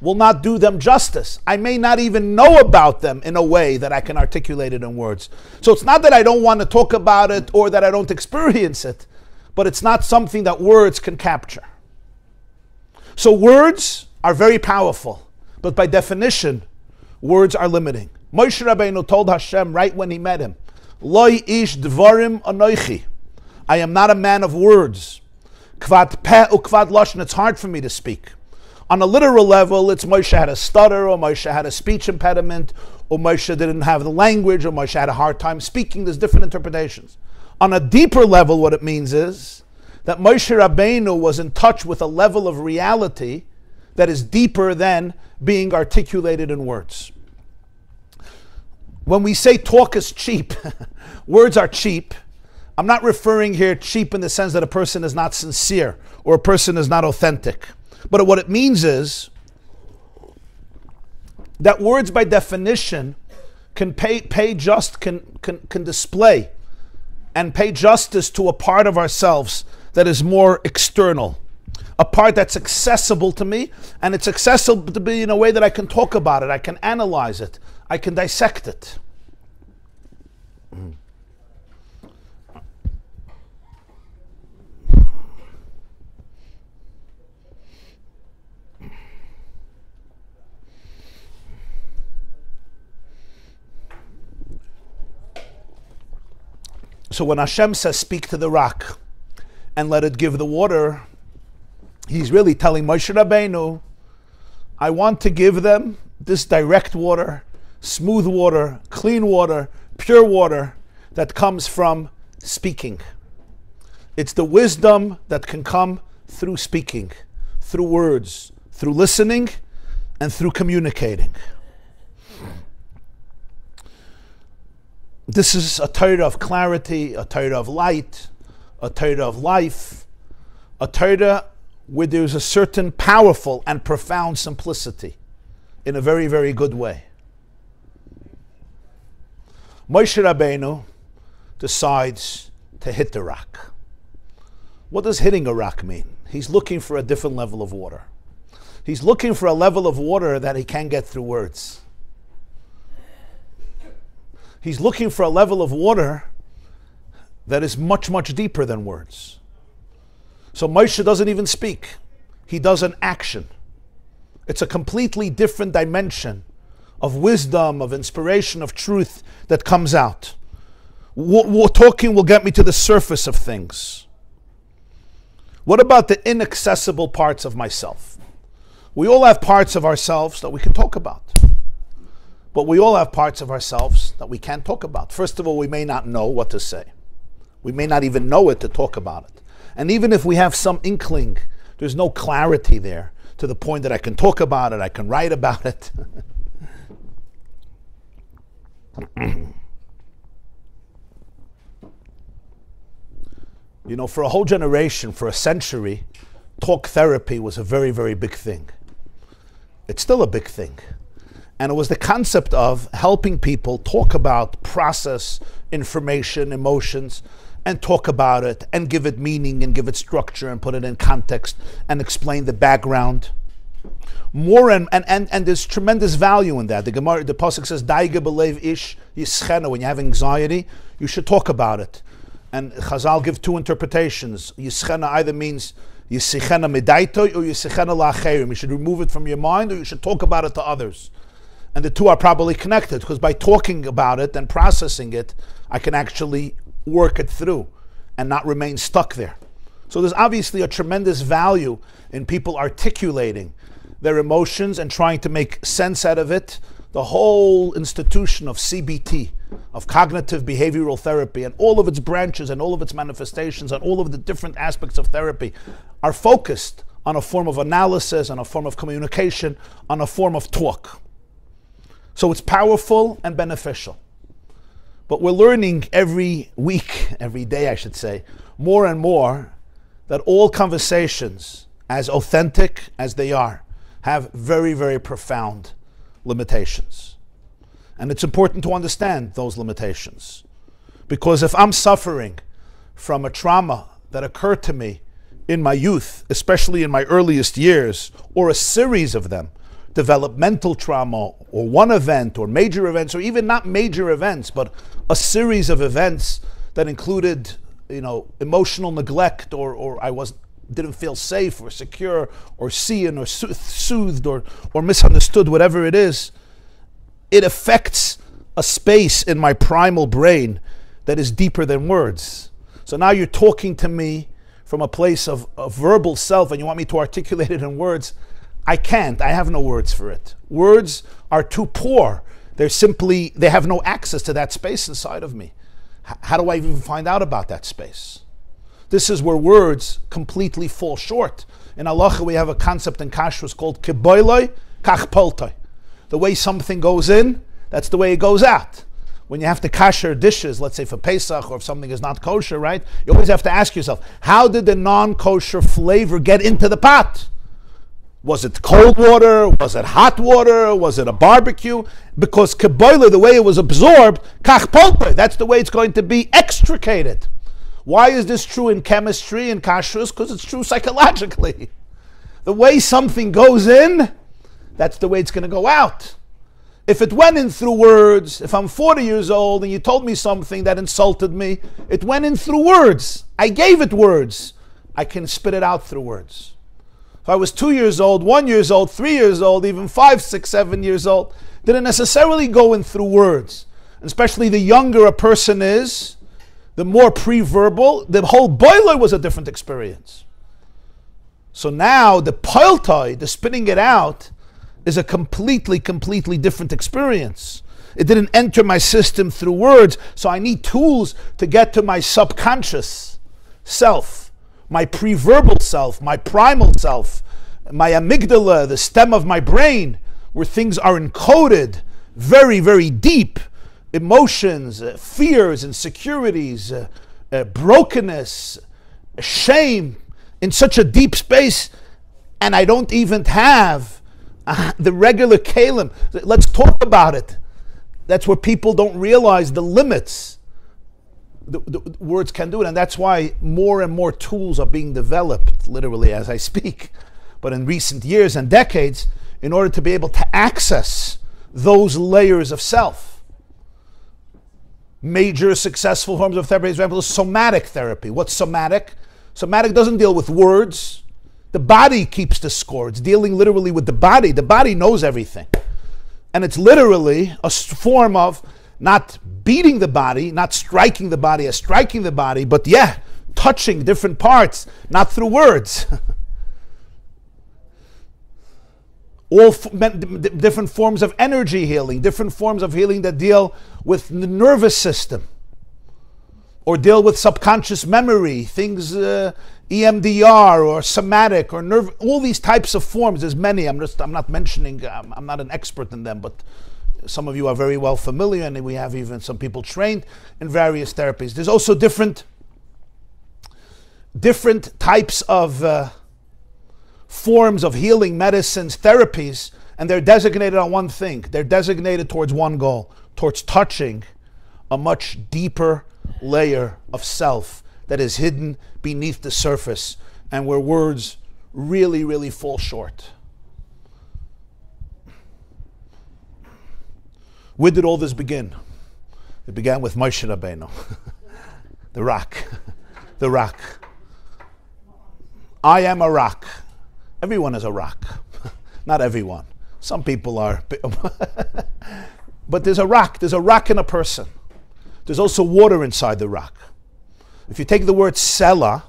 will not do them justice. I may not even know about them in a way that I can articulate it in words. So it's not that I don't want to talk about it or that I don't experience it, but it's not something that words can capture. So words are very powerful, but by definition, words are limiting. Moshe Rabbeinu told Hashem right when he met him, Loi ish dvarim anoichi. I am not a man of words. Kvad pe ukvad lashon. It's hard for me to speak. On a literal level, it's Moshe had a stutter, or Moshe had a speech impediment, or Moshe didn't have the language, or Moshe had a hard time speaking. There's different interpretations. On a deeper level, what it means is that Moshe Rabbeinu was in touch with a level of reality that is deeper than being articulated in words. When we say talk is cheap, words are cheap I'm not referring here cheap in the sense that a person is not sincere or a person is not authentic. But what it means is that words by definition can pay, pay just, can, can, can display and pay justice to a part of ourselves that is more external, a part that's accessible to me, and it's accessible to me in a way that I can talk about it, I can analyze it, I can dissect it. So when Hashem says, Speak to the rock and let it give the water, he's really telling Moshe Rabbeinu, I want to give them this direct water, smooth water, clean water, pure water that comes from speaking. It's the wisdom that can come through speaking, through words, through listening, and through communicating. This is a Torah of clarity, a Torah of light, a Torah of life, a Torah where there's a certain powerful and profound simplicity in a very, very good way. Moshe Rabbeinu decides to hit the rock. What does hitting a rock mean? He's looking for a different level of water. He's looking for a level of water that he can't get through words. He's looking for a level of water that is much, much deeper than words. So Moshe doesn't even speak, he does an action. It's a completely different dimension of wisdom, of inspiration, of truth that comes out. Talking will get me to the surface of things. What about the inaccessible parts of myself? We all have parts of ourselves that we can talk about. But we all have parts of ourselves that we can't talk about. First of all, we may not know what to say. We may not even know it to talk about it. And even if we have some inkling, there's no clarity there to the point that I can talk about it, I can write about it. you know, for a whole generation, for a century, talk therapy was a very, very big thing. It's still a big thing. And it was the concept of helping people talk about process, information, emotions, and talk about it and give it meaning and give it structure and put it in context and explain the background. More and and, and, and there's tremendous value in that. The Gemara, the Pasuk says, Daiga belev ish yischena. When you have anxiety, you should talk about it. And Chazal give two interpretations. Yischena either means yisichena medaito or yisichena la'acherim. You should remove it from your mind or you should talk about it to others and the two are probably connected because by talking about it and processing it, I can actually work it through and not remain stuck there. So there's obviously a tremendous value in people articulating their emotions and trying to make sense out of it. The whole institution of CBT, of cognitive behavioral therapy, and all of its branches and all of its manifestations and all of the different aspects of therapy are focused on a form of analysis, on a form of communication, on a form of talk. So it's powerful and beneficial. But we're learning every week, every day, I should say, more and more that all conversations, as authentic as they are, have very, very profound limitations. And it's important to understand those limitations. Because if I'm suffering from a trauma that occurred to me in my youth, especially in my earliest years, or a series of them, developmental trauma or one event or major events or even not major events but a series of events that included you know emotional neglect or, or I was didn't feel safe or secure or seen or soothed or, or misunderstood whatever it is it affects a space in my primal brain that is deeper than words so now you're talking to me from a place of, of verbal self and you want me to articulate it in words I can't. I have no words for it. Words are too poor. They're simply, they have no access to that space inside of me. H- how do I even find out about that space? This is where words completely fall short. In halacha, we have a concept in Kashrus called kiboiloi kachpoltoi. The way something goes in, that's the way it goes out. When you have to kasher dishes, let's say for Pesach or if something is not kosher, right? You always have to ask yourself, how did the non kosher flavor get into the pot? Was it cold water? Was it hot water? Was it a barbecue? Because Kabbalah, the way it was absorbed, kach that's the way it's going to be extricated. Why is this true in chemistry and kashrus? Because it's true psychologically. The way something goes in, that's the way it's going to go out. If it went in through words, if I'm 40 years old and you told me something that insulted me, it went in through words. I gave it words. I can spit it out through words. If I was two years old, one years old, three years old, even five, six, seven years old, didn't necessarily go in through words. Especially the younger a person is, the more pre-verbal, the whole boiler was a different experience. So now the piltai, the spinning it out, is a completely, completely different experience. It didn't enter my system through words, so I need tools to get to my subconscious self, my pre-verbal self, my primal self, my amygdala, the stem of my brain, where things are encoded very, very deep emotions, uh, fears, insecurities, uh, uh, brokenness, shame in such a deep space, and I don't even have the regular kalim. Let's talk about it. That's where people don't realize the limits the, the, words can do it, and that's why more and more tools are being developed, literally as I speak, but in recent years and decades, in order to be able to access those layers of self. Major successful forms of therapy, for example, is somatic therapy. What's somatic? Somatic doesn't deal with words. The body keeps the score. It's dealing literally with the body. The body knows everything. And it's literally a form of not beating the body, not striking the body as striking the body, but yeah, touching different parts, not through words. All different forms of energy healing, different forms of healing that deal with the nervous system or deal with subconscious memory, things. Uh, EMDR or somatic or nerve, all these types of forms. There's many. I'm just I'm not mentioning. I'm, I'm not an expert in them, but some of you are very well familiar, and we have even some people trained in various therapies. There's also different different types of uh, forms of healing medicines, therapies, and they're designated on one thing. They're designated towards one goal, towards touching a much deeper layer of self that is hidden beneath the surface and where words really, really fall short. Where did all this begin? It began with Moshe Rabbeinu, the rock, the rock. I am a rock. Everyone is a rock. Not everyone. Some people are. but there's a rock. There's a rock in a person. There's also water inside the rock. If you take the word sela,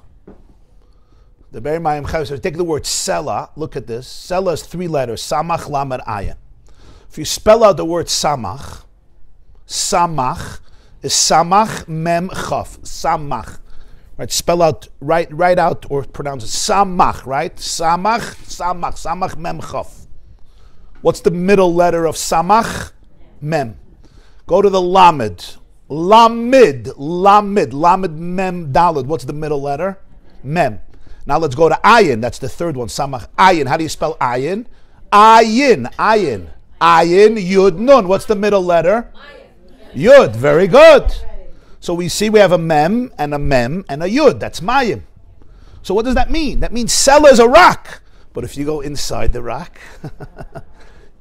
the Beri Mayim Chavis, take the word sela, look at this. Sela is three letters, samach, lamed, ayin. If you spell out the word samach, samach is samach mem chaf, samach. Right, spell out, write, write out or pronounce it samach, right? Samach, samach, samach mem chaf. What's the middle letter of samach? Mem. Go to the lamed. Lamid, lamid, lamid mem dalid. What's the middle letter? Mem. Now let's go to ayin. That's the third one. Samach ayin. How do you spell ayin? Ayin, ayin, ayin. Yud nun. What's the middle letter? Yud. Very good. So we see we have a mem and a mem and a yud. That's mayim. So what does that mean? That means Sela is a rock. But if you go inside the rock,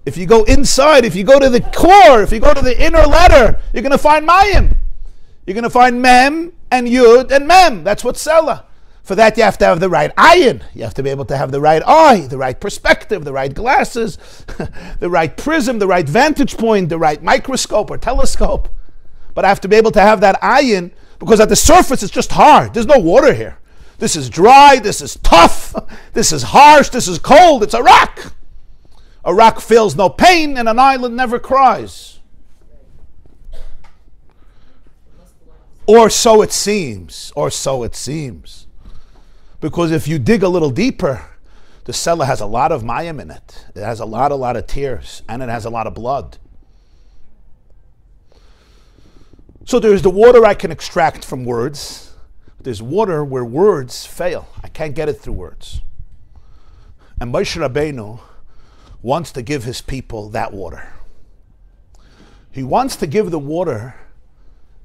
If you go inside, if you go to the core, if you go to the inner letter, you're going to find Mayim. You're going to find Mem and Yud and Mem. That's what Sela. For that, you have to have the right ayin. You have to be able to have the right eye, the right perspective, the right glasses, the right prism, the right vantage point, the right microscope or telescope. But I have to be able to have that ayin because at the surface it's just hard. There's no water here. This is dry, this is tough, this is harsh, this is cold, it's a rock. A rock feels no pain and an island never cries. Or so it seems, or so it seems. Because if you dig a little deeper, the Sela has a lot of mayim in it. It has a lot, a lot of tears, and it has a lot of blood. So there's the water I can extract from words. There's water where words fail. I can't get it through words. And Moshe Rabbeinu wants to give his people that water. He wants to give the water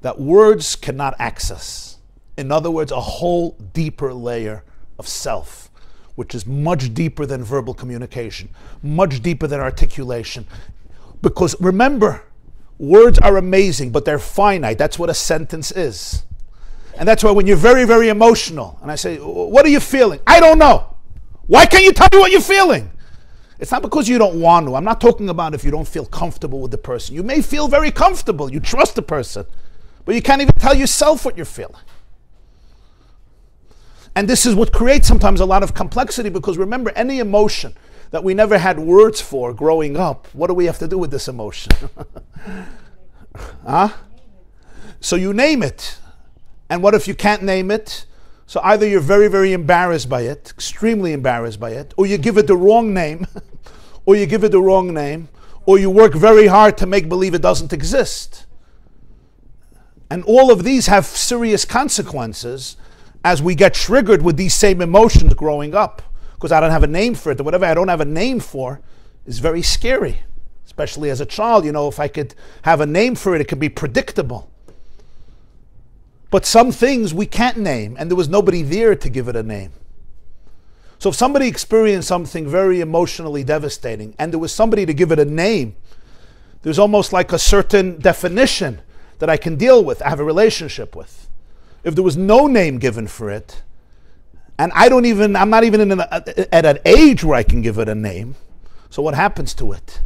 that words cannot access. In other words, a whole deeper layer of self, which is much deeper than verbal communication, much deeper than articulation. Because remember, words are amazing, but they're finite. That's what a sentence is. And that's why when you're very, very emotional, and I say, What are you feeling? I don't know. Why can't you tell me what you're feeling? It's not because you don't want to. I'm not talking about if you don't feel comfortable with the person. You may feel very comfortable, you trust the person, but you can't even tell yourself what you're feeling. And this is what creates sometimes a lot of complexity because remember, any emotion that we never had words for growing up, what do we have to do with this emotion? huh? So you name it. And what if you can't name it? So either you're very, very embarrassed by it, extremely embarrassed by it, or you give it the wrong name, or you give it the wrong name, or you work very hard to make believe it doesn't exist. And all of these have serious consequences as we get triggered with these same emotions growing up. Because I don't have a name for it, or whatever I don't have a name for is very scary. Especially as a child, you know, if I could have a name for it, it could be predictable. But some things we can't name, and there was nobody there to give it a name. So if somebody experienced something very emotionally devastating, and there was somebody to give it a name, there's almost like a certain definition that I can deal with, I have a relationship with. If there was no name given for it, and I don't even, I'm not even in an, uh, at an age where I can give it a name, so what happens to it?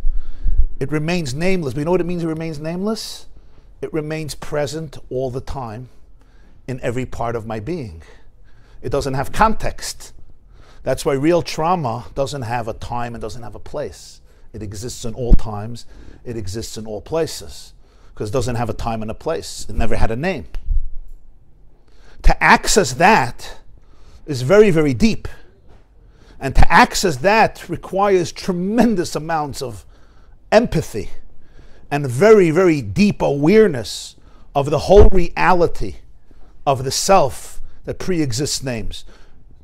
It remains nameless. But you know what it means it remains nameless? It remains present all the time in every part of my being. It doesn't have context. That's why real trauma doesn't have a time and doesn't have a place. It exists in all times, it exists in all places, because it doesn't have a time and a place. It never had a name. To access that is very, very deep. And to access that requires tremendous amounts of empathy and very, very deep awareness of the whole reality of the self that pre exists names.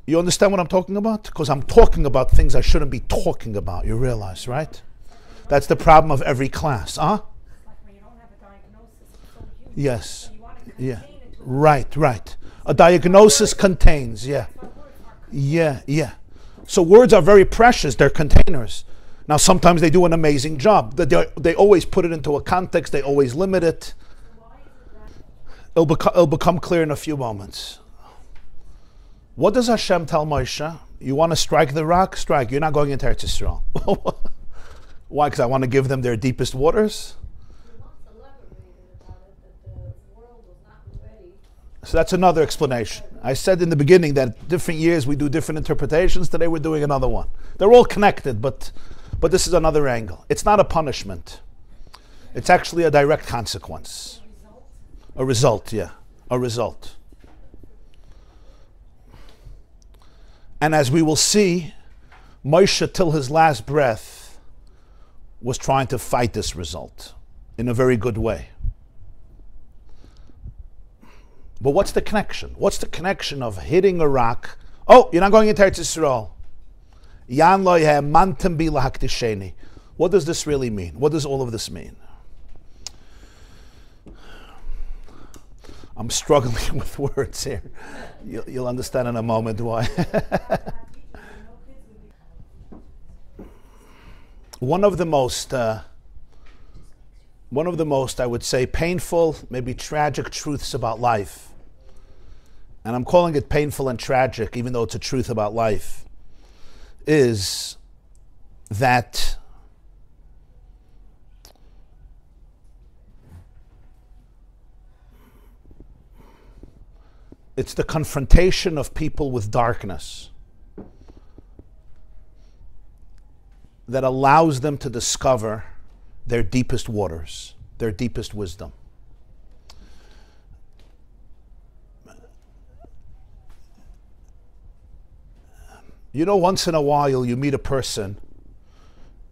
You understand what I'm talking about? Because I'm talking about things I shouldn't be talking about. You realize, right? That's the problem of every class, huh? Yes. Yeah. Right, right. A diagnosis contains, yeah. Yeah, yeah. So words are very precious, they're containers. Now, sometimes they do an amazing job. They, they always put it into a context, they always limit it. It'll, beco- it'll become clear in a few moments. What does Hashem tell Moshe? You want to strike the rock? Strike. You're not going into Eretz Yisrael. Why? Because I want to give them their deepest waters? So that's another explanation. I said in the beginning that different years we do different interpretations. Today we're doing another one. They're all connected, but but this is another angle. It's not a punishment. It's actually a direct consequence. A result, A result, yeah. A result. And as we will see, Moshe, till his last breath, was trying to fight this result in a very good way. But what's the connection? What's the connection of hitting a rock? Oh, you're not going into Eretz Yisrael. What does this really mean? What does all of this mean? I'm struggling with words here. You'll, you'll understand in a moment why. one of the most, uh, one of the most, I would say, painful, maybe tragic truths about life, and I'm calling it painful and tragic, even though it's a truth about life, is that It's the confrontation of people with darkness that allows them to discover their deepest waters, their deepest wisdom. You know, once in a while you meet a person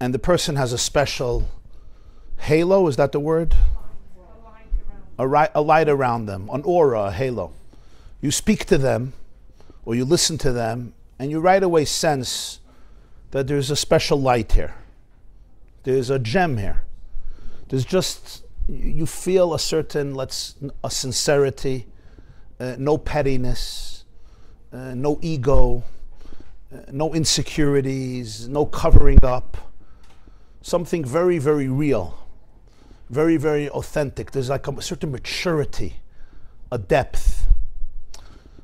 and the person has a special halo, is that the word? A light, a light around them, an aura, a halo you speak to them or you listen to them and you right away sense that there's a special light here. There's a gem here. There's just, you feel a certain, let's, a sincerity, uh, no pettiness, uh, no ego, uh, no insecurities, no covering up. Something very, very real, very, very authentic. There's like a certain maturity, a depth.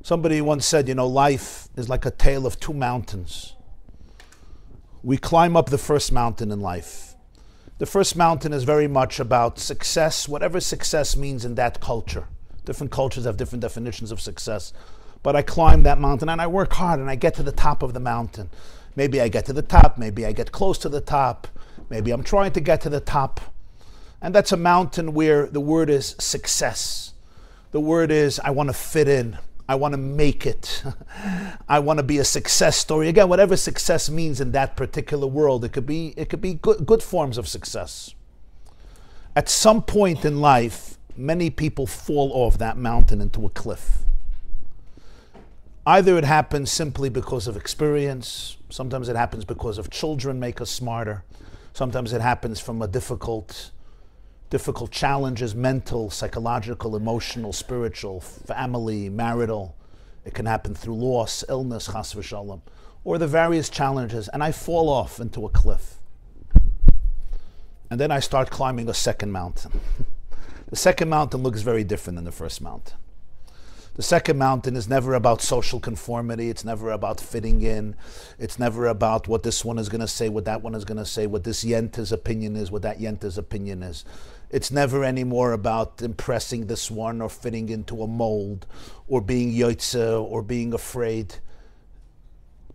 Somebody once said, you know, life is like a tale of two mountains. We climb up the first mountain in life. The first mountain is very much about success, whatever success means in that culture. Different cultures have different definitions of success. But I climb that mountain and I work hard and I get to the top of the mountain. Maybe I get to the top, maybe I get close to the top, maybe I'm trying to get to the top. And that's a mountain where the word is success. The word is I want to fit in. I want to make it. I want to be a success story. Again, whatever success means in that particular world, it could be it could be good, good forms of success. At some point in life, many people fall off that mountain into a cliff. Either it happens simply because of experience, sometimes it happens because of children make us smarter, sometimes it happens from a difficult difficult challenges mental, psychological, emotional, spiritual, family, marital. It can happen through loss, illness, chas v'shalom, or the various challenges, and I fall off into a cliff. And then I start climbing a second mountain. the second mountain looks very different than the first mountain. The second mountain is never about social conformity. It's never about fitting in. It's never about what this one is going to say, what that one is going to say, what this yenta's opinion is, what that yenta's opinion is. It's never anymore about impressing this one or fitting into a mold or being yotze or being afraid.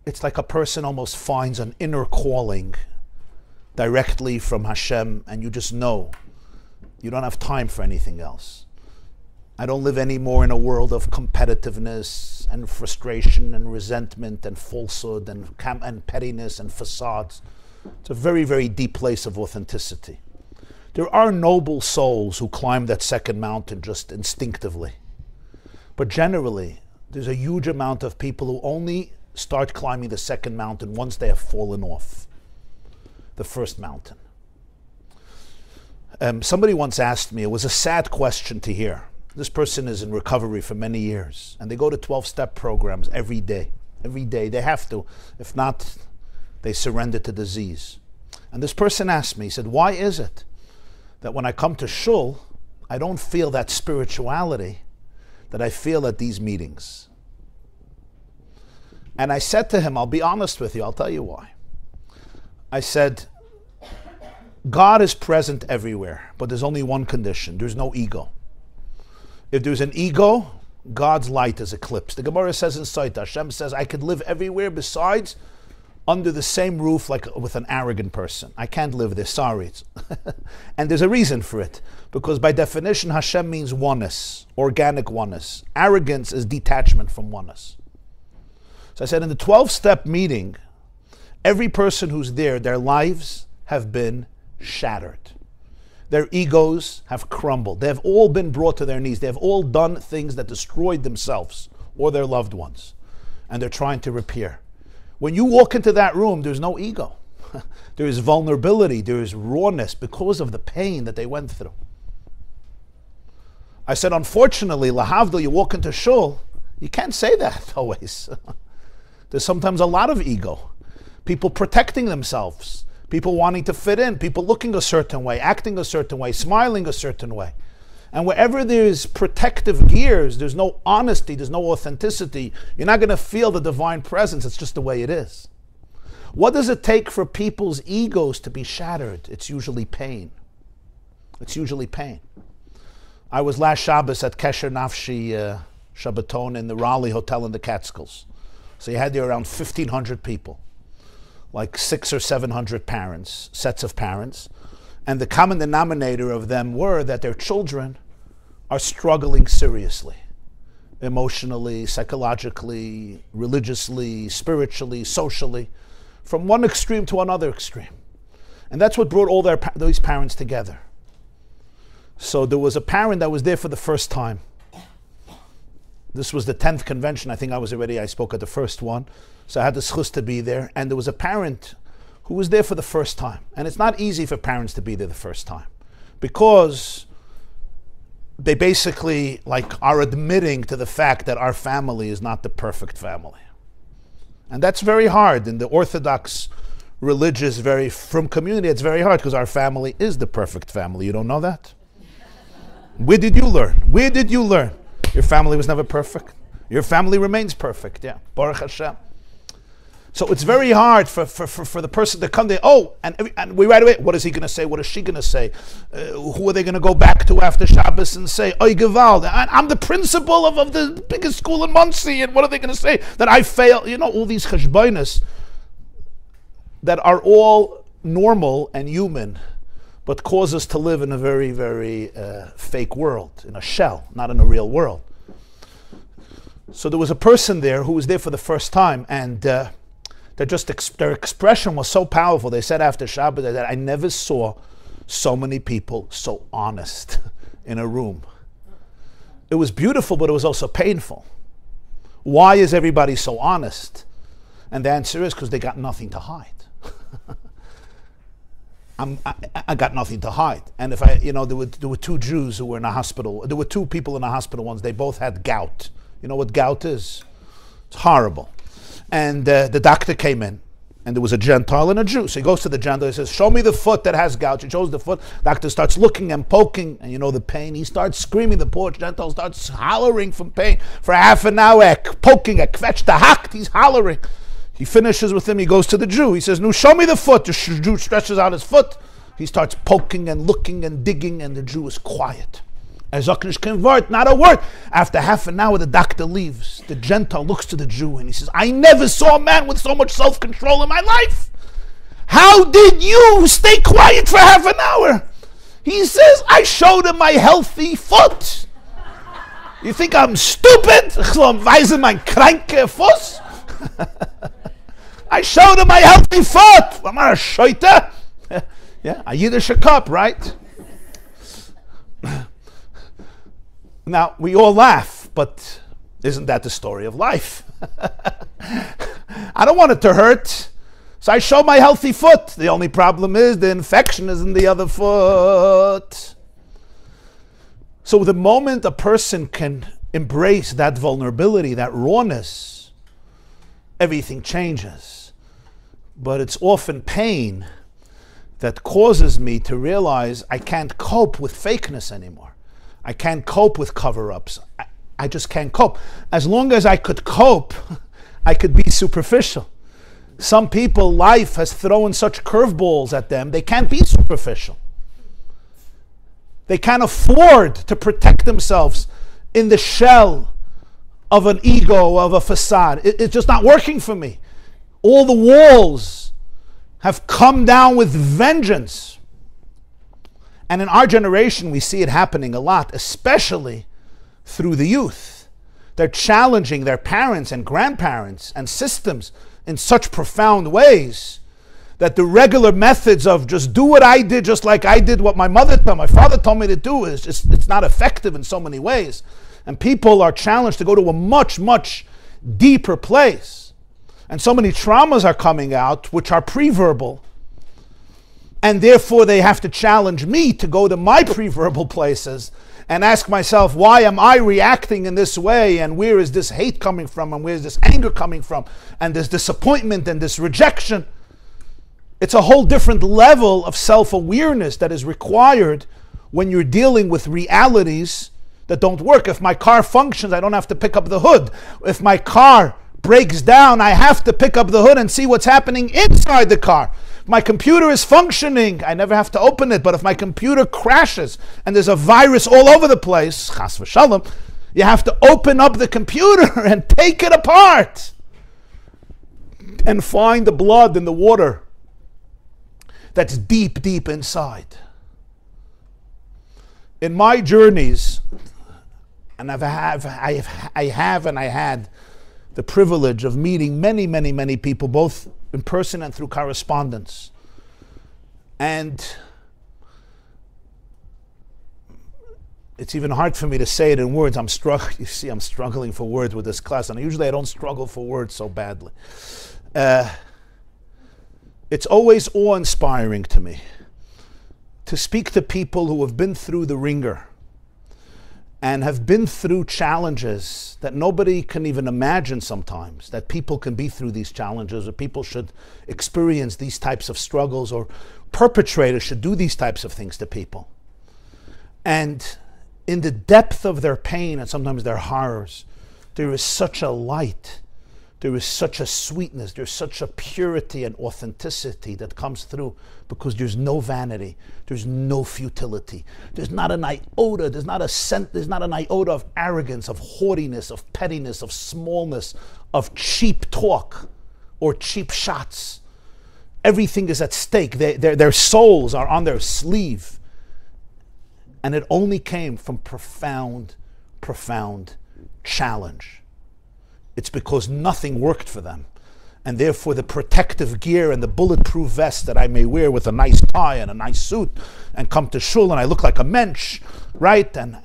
It's like a person almost finds an inner calling directly from Hashem and you just know. You don't have time for anything else. I don't live anymore in a world of competitiveness and frustration and resentment and falsehood and, cam- and pettiness and facades. It's a very, very deep place of authenticity. There are noble souls who climb that second mountain just instinctively. But generally, there's a huge amount of people who only start climbing the second mountain once they have fallen off the first mountain. Um, somebody once asked me, it was a sad question to hear. This person is in recovery for many years, and they go to 12 step programs every day. Every day. They have to. If not, they surrender to disease. And this person asked me, he said, Why is it that when I come to shul, I don't feel that spirituality that I feel at these meetings? And I said to him, I'll be honest with you, I'll tell you why. I said, God is present everywhere, but there's only one condition there's no ego. If there's an ego, God's light is eclipsed. The Gemara says in Sotah, Hashem says, I could live everywhere besides under the same roof like with an arrogant person. I can't live there, sorry. and there's a reason for it. Because by definition, Hashem means oneness, organic oneness. Arrogance is detachment from oneness. So I said in the 12 step meeting, every person who's there, their lives have been shattered. Their egos have crumbled. They have all been brought to their knees. They have all done things that destroyed themselves or their loved ones. And they're trying to repair. When you walk into that room, there's no ego. there is vulnerability, there is rawness because of the pain that they went through. I said, unfortunately, Lahavdil, you walk into shul, you can't say that always. There's sometimes a lot of ego. People protecting themselves people wanting to fit in, people looking a certain way, acting a certain way, smiling a certain way. And wherever there's protective gears, there's no honesty, there's no authenticity, you're not going to feel the divine presence. It's just the way it is. What does it take for people's egos to be shattered? It's usually pain. It's usually pain. I was last Shabbos at Kesher Nafshi uh, Shabbaton in the Raleigh Hotel in the Catskills. So you had there around 1,500 people like six or seven hundred parents, sets of parents, and the common denominator of them were that their children are struggling seriously, emotionally, psychologically, religiously, spiritually, socially, from one extreme to another extreme. And that's what brought all their, these parents together. So there was a parent that was there for the first time. This was the 10th convention. I think I was already, I spoke at the first one. So I had the schus to be there. And there was a parent who was there for the first time. And it's not easy for parents to be there the first time because they basically like are admitting to the fact that our family is not the perfect family. And that's very hard in the Orthodox religious very from community it's very hard because our family is the perfect family. You don't know that? Where did you learn? Where did you learn? Your family was never perfect. Your family remains perfect. Yeah. Baruch Hashem. So it's very hard for, for, for, for, the person to come there. Oh, and, and we right away, what is he going to say? What is she going to say? Uh, who are they going to go back to after Shabbos and say, Oy Gewald, I'm the principal of, of the biggest school in Monsey, and what are they going to say? That I fail? You know, all these cheshbonis that are all normal and human, but cause us to live in a very, very uh, fake world, in a shell, not in a real world. So there was a person there who was there for the first time, and uh, just ex- their expression was so powerful. They said after Shabbat that I never saw so many people so honest in a room. It was beautiful, but it was also painful. Why is everybody so honest? And the answer is because they got nothing to hide. I, I, got nothing to hide. And if I, you know, there were, there were two Jews who were in a hospital. There were two people in a hospital once. They both had gout. You know what gout is? It's horrible. And uh, the doctor came in, and there was a Gentile and a Jew. So he goes to the Gentile. He says, "Show me the foot that has gout." He shows the foot. Doctor starts looking and poking, and you know the pain. He starts screaming. The poor Gentile starts hollering from pain for half an hour, poking, a kvetch the hack. He's hollering. He finishes with him. He goes to the Jew. He says, "No, show me the foot." The Jew stretches out his foot. He starts poking and looking and digging, and the Jew is quiet. Nicht kein Wort, not a word. After half an hour, the doctor leaves. The Gentile looks to the Jew and he says, I never saw a man with so much self control in my life. How did you stay quiet for half an hour? He says, I showed him my healthy foot. You think I'm stupid? Weise mein kranke Fuß? I showed him my healthy foot. I'm not a scheute. yeah, a Yiddish cup, right? Now, we all laugh, but isn't that the story of life? I don't want it to hurt. So I show my healthy foot. The only problem is the infection is in the other foot. So the moment a person can embrace that vulnerability, that rawness, everything changes. But it's often pain that causes me to realize I can't cope with fakeness anymore. I can't cope with cover ups. I, I just can't cope. As long as I could cope, I could be superficial. Some people, life has thrown such curveballs at them, they can't be superficial. They can't afford to protect themselves in the shell of an ego, of a facade. It, it's just not working for me. All the walls have come down with vengeance. And in our generation, we see it happening a lot, especially through the youth. They're challenging their parents and grandparents and systems in such profound ways that the regular methods of just do what I did, just like I did what my mother told, my father told me to do, is just it's not effective in so many ways. And people are challenged to go to a much, much deeper place. And so many traumas are coming out, which are pre-verbal, and therefore they have to challenge me to go to my pre-verbal places and ask myself, why am I reacting in this way? And where is this hate coming from? And where is this anger coming from? And this disappointment and this rejection. It's a whole different level of self awareness that is required when you're dealing with realities that don't work. If my car functions, I don't have to pick up the hood. If my car breaks down, I have to pick up the hood and see what's happening inside the car my computer is functioning, I never have to open it. But if my computer crashes and there's a virus all over the place, chas v'shalom, you have to open up the computer and take it apart and find the blood in the water that's deep, deep inside. In my journeys, and I've have, I have, I have and I had the privilege of meeting many, many, many people, both in person and through correspondence. And it's even hard for me to say it in words. I'm struggling. You see, I'm struggling for words with this class, and usually I don't struggle for words so badly. Uh, it's always awe inspiring to me to speak to people who have been through the ringer and have been through challenges that nobody can even imagine sometimes that people can be through these challenges or people should experience these types of struggles or perpetrators should do these types of things to people. And in the depth of their pain and sometimes their horrors, there is such a light there is such a sweetness, there's such a purity and authenticity that comes through because there's no vanity, there's no futility, there's not an iota, there's not a cent, there's not an iota of arrogance, of haughtiness, of pettiness, of smallness, of cheap talk or cheap shots. Everything is at stake. They, their souls are on their sleeve. And it only came from profound, profound challenge it's because nothing worked for them. And therefore, the protective gear and the bulletproof vest that I may wear with a nice tie and a nice suit and come to shul and I look like a mensch, right? And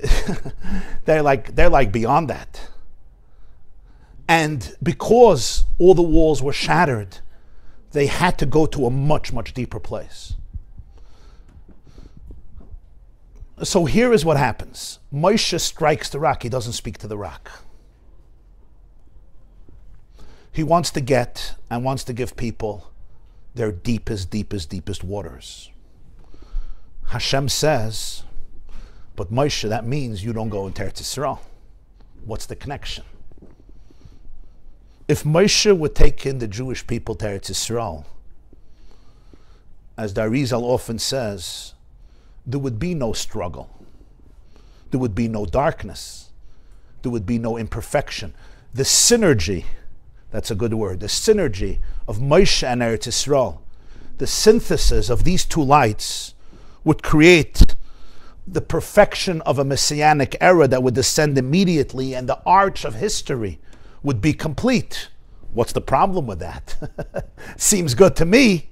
they're like they're like beyond that. And because all the walls were shattered, they had to go to a much, much deeper place. So here is what happens Moshe strikes the rock, he doesn't speak to the rock he wants to get and wants to give people their deepest, deepest, deepest waters. Hashem says, but Moshe, that means you don't go into Eretz Yisrael. What's the connection? If Moshe would take in the Jewish people to Eretz Yisrael, as the Arizal often says, there would be no struggle. There would be no darkness. There would be no imperfection. The synergy that's a good word. The synergy of Moshe and Eretz Yisrael, the synthesis of these two lights, would create the perfection of a messianic era that would descend immediately, and the arch of history would be complete. What's the problem with that? Seems good to me.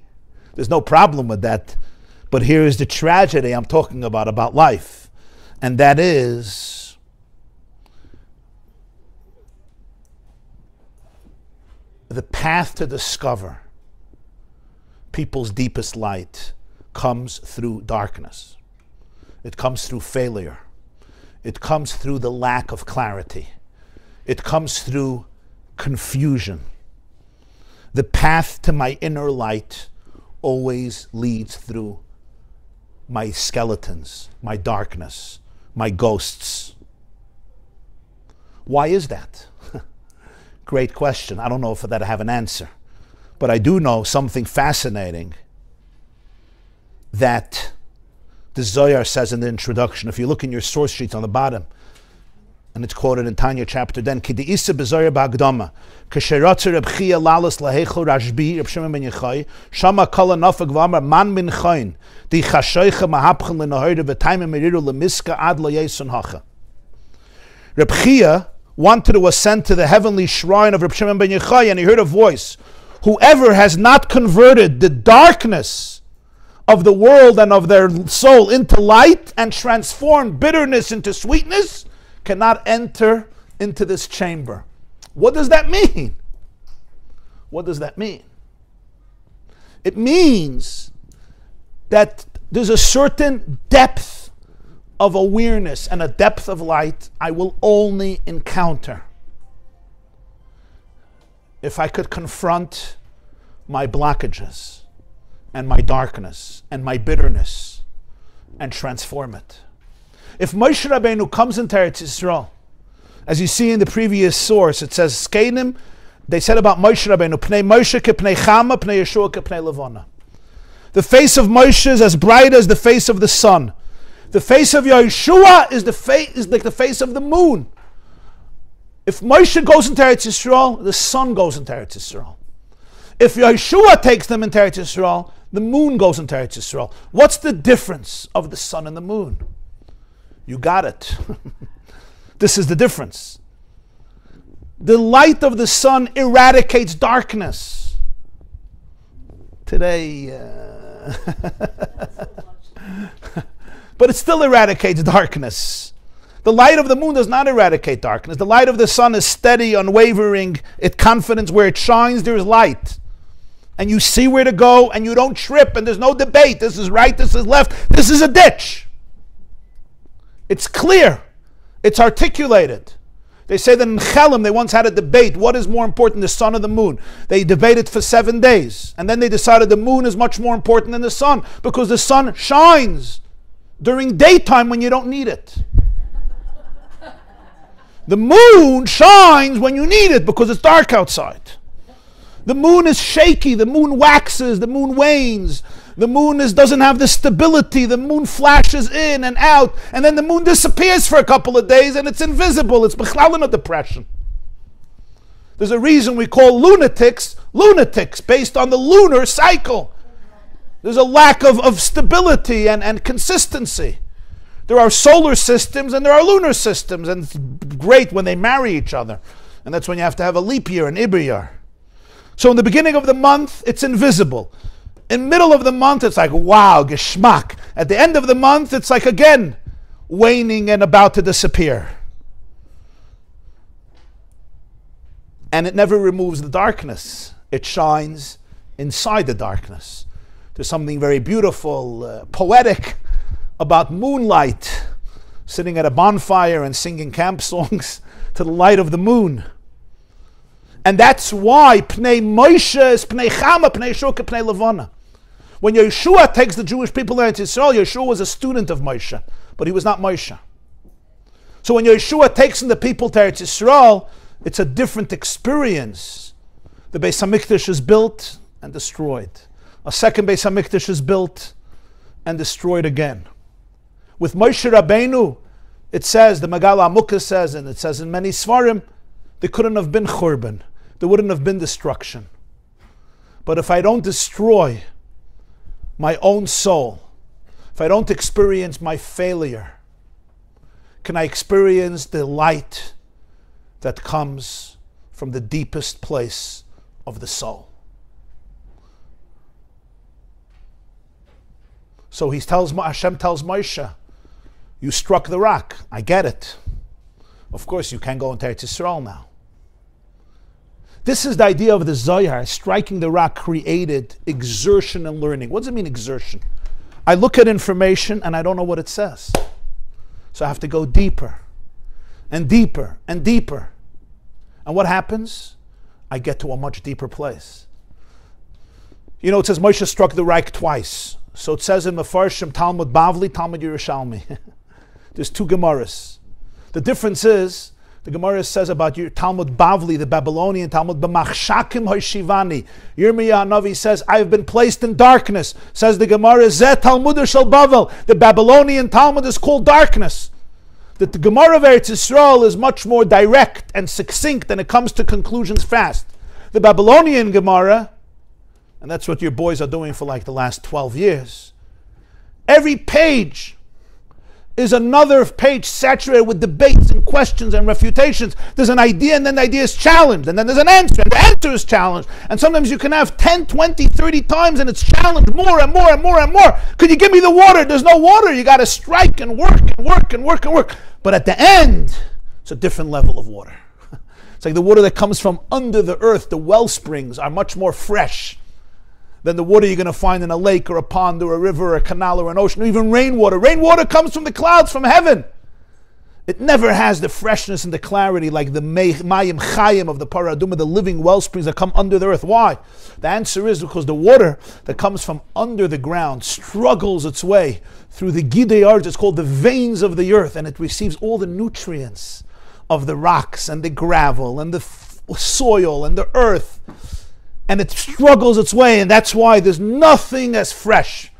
There's no problem with that. But here is the tragedy I'm talking about about life, and that is the path to discover people's deepest light comes through darkness. It comes through failure. It comes through the lack of clarity. It comes through confusion. The path to my inner light always leads through my skeletons, my darkness, my ghosts. Why is that? Great question. I don't know if that I have an answer. But I do know something fascinating that the Zohar says in the introduction. If you look in your source sheets on the bottom, and it's quoted in Tanya chapter then Kidi Isa Bezoyer Bagdama Kasheratzer Rebchia Lalas Lahecho Rashbi Reb Ben Yechai Shama Kala Nafag Vamar Man Min Chayin Di Chashoicha Mahapchen Lenahoyde V'Taimim Meriru Lemiska Ad Lo Yeson Hacha Reb wanted to ascend to the heavenly shrine of Reb Shimon ben Yochai, and he heard a voice, Whoever has not converted the darkness of the world and of their soul into light and transformed bitterness into sweetness cannot enter into this chamber. What does that mean? What does that mean? It means that there's a certain depth of awareness and a depth of light I will only encounter if I could confront my blockages and my darkness and my bitterness and transform it. If Moshe Rabbeinu comes into Eretz Yisrael, as you see in the previous source, it says, Skenim, they said about Moshe Rabbeinu, Pnei Moshe ke pnei Chama, Pnei Yeshua ke pnei. The face of Moshe is as bright as the face of the sun. The face of Yeshua is the face is like the face of the moon. If Moshe goes into Eretz Yisrael, the sun goes into Eretz Yisrael. If Yeshua takes them into Eretz Yisrael, the moon goes into Eretz Yisrael. What's the difference of the sun and the moon? You got it. this is the difference. The light of the sun eradicates darkness. Today, uh, but it still eradicates darkness. The light of the moon does not eradicate darkness. The light of the sun is steady, unwavering. It confidence where it shines, there is light. and you see where to go and you don't trip and there's no debate. This is right, this is left, this is a ditch. It's clear, it's articulated. They say that in Chelm they once had a debate what is more important, the sun or the moon? They debated for seven days. And then they decided the moon is much more important than the sun because the sun shines during daytime when you don't need it. The moon shines when you need it because it's dark outside. The moon is shaky, the moon waxes, the moon wanes. The moon is, doesn't have the stability. The moon flashes in and out, and then the moon disappears for a couple of days and it's invisible. It's a depression. There's a reason we call lunatics lunatics based on the lunar cycle. There's a lack of, of stability and, and consistency. There are solar systems and there are lunar systems, and it's great when they marry each other. And that's when you have to have a leap year, an Iber year. So in the beginning of the month, it's invisible. In middle of the month, it's like wow, geschmack. At the end of the month, it's like again waning and about to disappear. And it never removes the darkness. It shines inside the darkness. There's something very beautiful, uh, poetic about moonlight, sitting at a bonfire and singing camp songs to the light of the moon. And that's why Pnei Moshe is Pnei Chama, Pnei Shuka, Pnei Levana. When Yeshua takes the Jewish people there into Israel, Yeshua was a student of Moshe, but he was not Moshe. So when Yeshua takes in the people to Eretz Yisrael, it's a different experience. The Beis Hamikdash is built and destroyed. A second Beis Hamikdash is built and destroyed again. With Moshe Rabbeinu, it says, the Megaleh Amukos says, and it says in many Svarim, there couldn't have been Churban. There wouldn't have been destruction. But if I don't destroy my own soul, if I don't experience my failure, can I experience the light that comes from the deepest place of the soul? So he tells Hashem tells Moshe, "You struck the rock. I get it. Of course, you can't go into Eretz Yisrael now." This is the idea of the Zohar, striking the rock created exertion and learning. What does it mean, exertion? I look at information and I don't know what it says. So I have to go deeper and deeper and deeper. And what happens? I get to a much deeper place. You know, it says Moshe struck the rock twice. So it says in Mefarshim, Talmud Bavli, Talmud Yerushalmi. There's two Gemaras. The difference is the Gemara says about your Talmud Bavli, the Babylonian Talmud, B'machshakim hoshivani. Yirmiyah Navi says, I've been placed in darkness. Says the Gemara, Zeh Talmud Shel Bavel. The Babylonian Talmud is called darkness. That the Gemara of Eretz Yisrael is much more direct and succinct and it comes to conclusions fast. The Babylonian Gemara, and that's what your boys are doing for like the last 12 years, every page is another page saturated with debates and questions and refutations. There's an idea and then the idea is challenged and then there's an answer and the answer is challenged. And sometimes you can have 10, 20, 30 times and it's challenged more and more and more and more. Could you give me the water? There's no water. You got to strike and work and work and work and work. But at the end, it's a different level of water. It's like the water that comes from under the earth. The well springs are much more fresh than the water you're going to find in a lake or a pond or a river or a canal or an ocean or even rainwater. Rainwater comes from the clouds, from heaven. It never has the freshness and the clarity like the Mayim Chayim of the Parah Adumah, the living well springs that come under the earth. Why? The answer is because the water that comes from under the ground struggles its way through the Gidei it's called the veins of the earth, and it receives all the nutrients of the rocks and the gravel and the soil and the earth and it struggles its way, and that's why there's nothing as fresh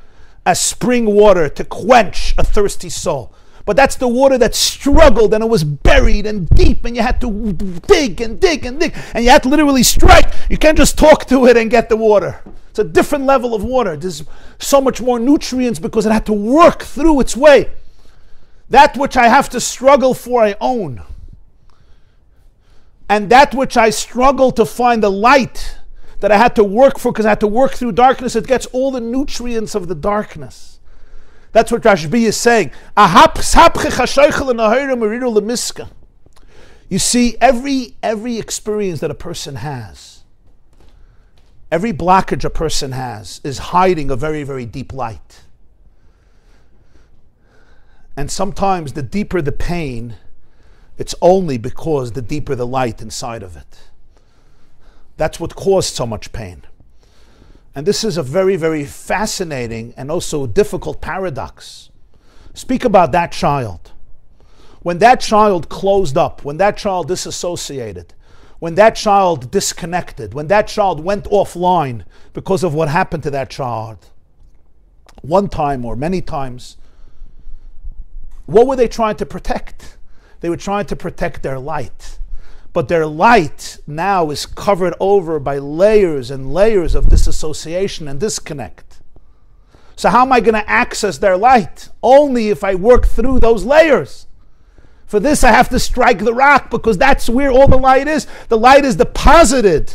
as spring water to quench a thirsty soul. But that's the water that struggled and it was buried and deep, and you had to dig and dig and dig, and you had to literally strike. You can't just talk to it and get the water. It's a different level of water. There's so much more nutrients because it had to work through its way. That which I have to struggle for, I own. And that which I struggle to find the light that I had to work for because I had to work through darkness, it gets all the nutrients of the darkness. That's what Rashbi is saying. You see, every every experience that a person has, Every blockage a person has is hiding a very, very deep light. And sometimes the deeper the pain, it's only because the deeper the light inside of it. That's what caused so much pain. And this is a very, very fascinating and also difficult paradox. Speak about that child. When that child closed up, when that child disassociated, when that child disconnected, when that child went offline because of what happened to that child, one time or many times, what were they trying to protect? They were trying to protect their light. But their light now is covered over by layers and layers of disassociation and disconnect. So, how am I going to access their light? Only if I work through those layers. For this, I have to strike the rock because that's where all the light is. The light is deposited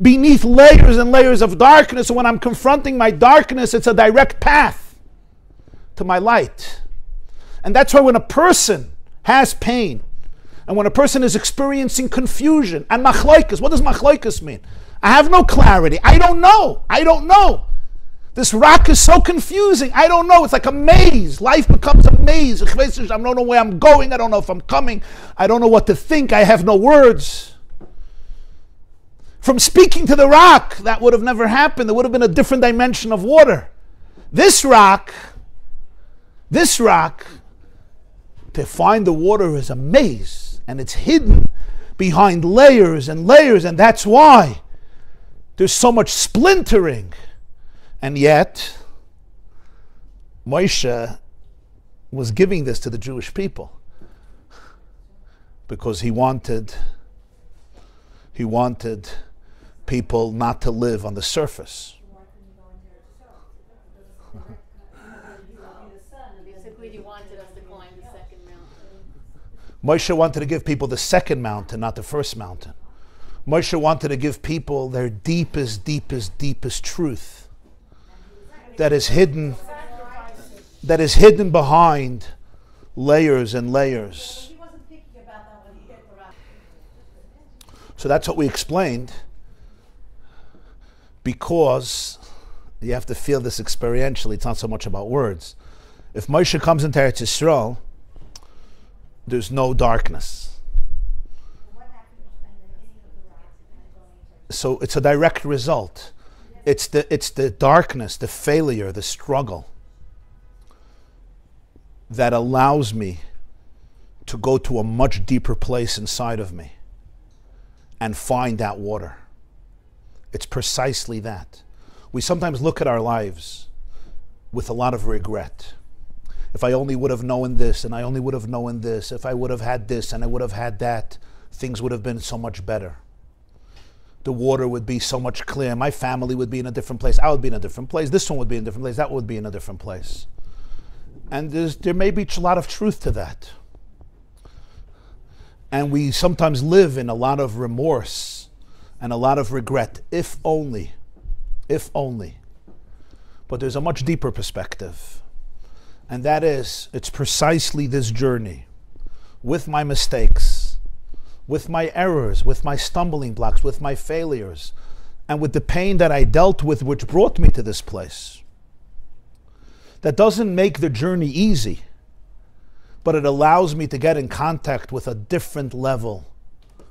beneath layers and layers of darkness. So when I'm confronting my darkness, it's a direct path to my light. And that's why when a person has pain, and when a person is experiencing confusion and machloikas, what does machloikas mean? I have no clarity. I don't know. I don't know. This rock is so confusing. I don't know. It's like a maze. Life becomes a maze. I don't know where I'm going. I don't know if I'm coming. I don't know what to think. I have no words. From speaking to the rock, that would have never happened. There would have been a different dimension of water. This rock, this rock, to find the water is a maze and it's hidden behind layers and layers, and that's why there's so much splintering. And yet, Moshe was giving this to the Jewish people because he wanted he wanted people not to live on the surface. Moshe wanted to give people the second mountain, not the first mountain. Moshe wanted to give people their deepest, deepest, deepest truth that is hidden that is hidden behind layers and layers. So that's what we explained because you have to feel this experientially. It's not so much about words. If Moshe comes into Eretz Yisrael, there's no darkness. So it's a direct result. It's the, it's the darkness, the failure, the struggle that allows me to go to a much deeper place inside of me and find that water. It's precisely that. We sometimes look at our lives with a lot of regret if I only would have known this and I only would have known this, if I would have had this and I would have had that, things would have been so much better. The water would be so much clearer. My family would be in a different place. I would be in a different place. This one would be in a different place. That would be in a different place. And there may be a lot of truth to that. And we sometimes live in a lot of remorse and a lot of regret, if only, if only. But there's a much deeper perspective. And that is, it's precisely this journey with my mistakes, with my errors, with my stumbling blocks, with my failures, and with the pain that I dealt with, which brought me to this place. That doesn't make the journey easy, but it allows me to get in contact with a different level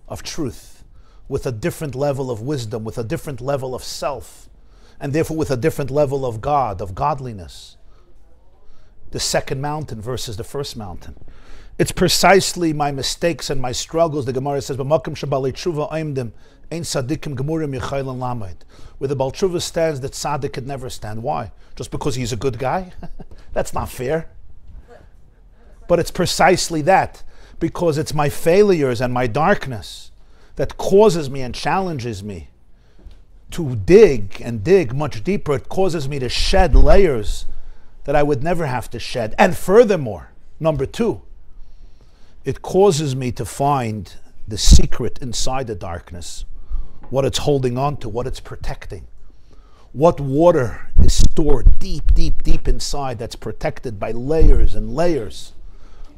of truth, with a different level of wisdom, with a different level of self, and therefore with a different level of God, of godliness the second mountain versus the first mountain. It's precisely my mistakes and my struggles. The Gemara says, "B'makom shabali tshuva aimdim ein sadikim gemurim yichaylan lamed." Where the Baal Teshuva stands, that tzaddik could never stand. Why? Just because he's a good guy? That's not fair. But it's precisely that because it's my failures and my darkness that causes me and challenges me to dig and dig much deeper. It causes me to shed layers that I would never have to shed. And furthermore, number two, it causes me to find the secret inside the darkness, what it's holding on to, what it's protecting. What water is stored deep, deep, deep inside that's protected by layers and layers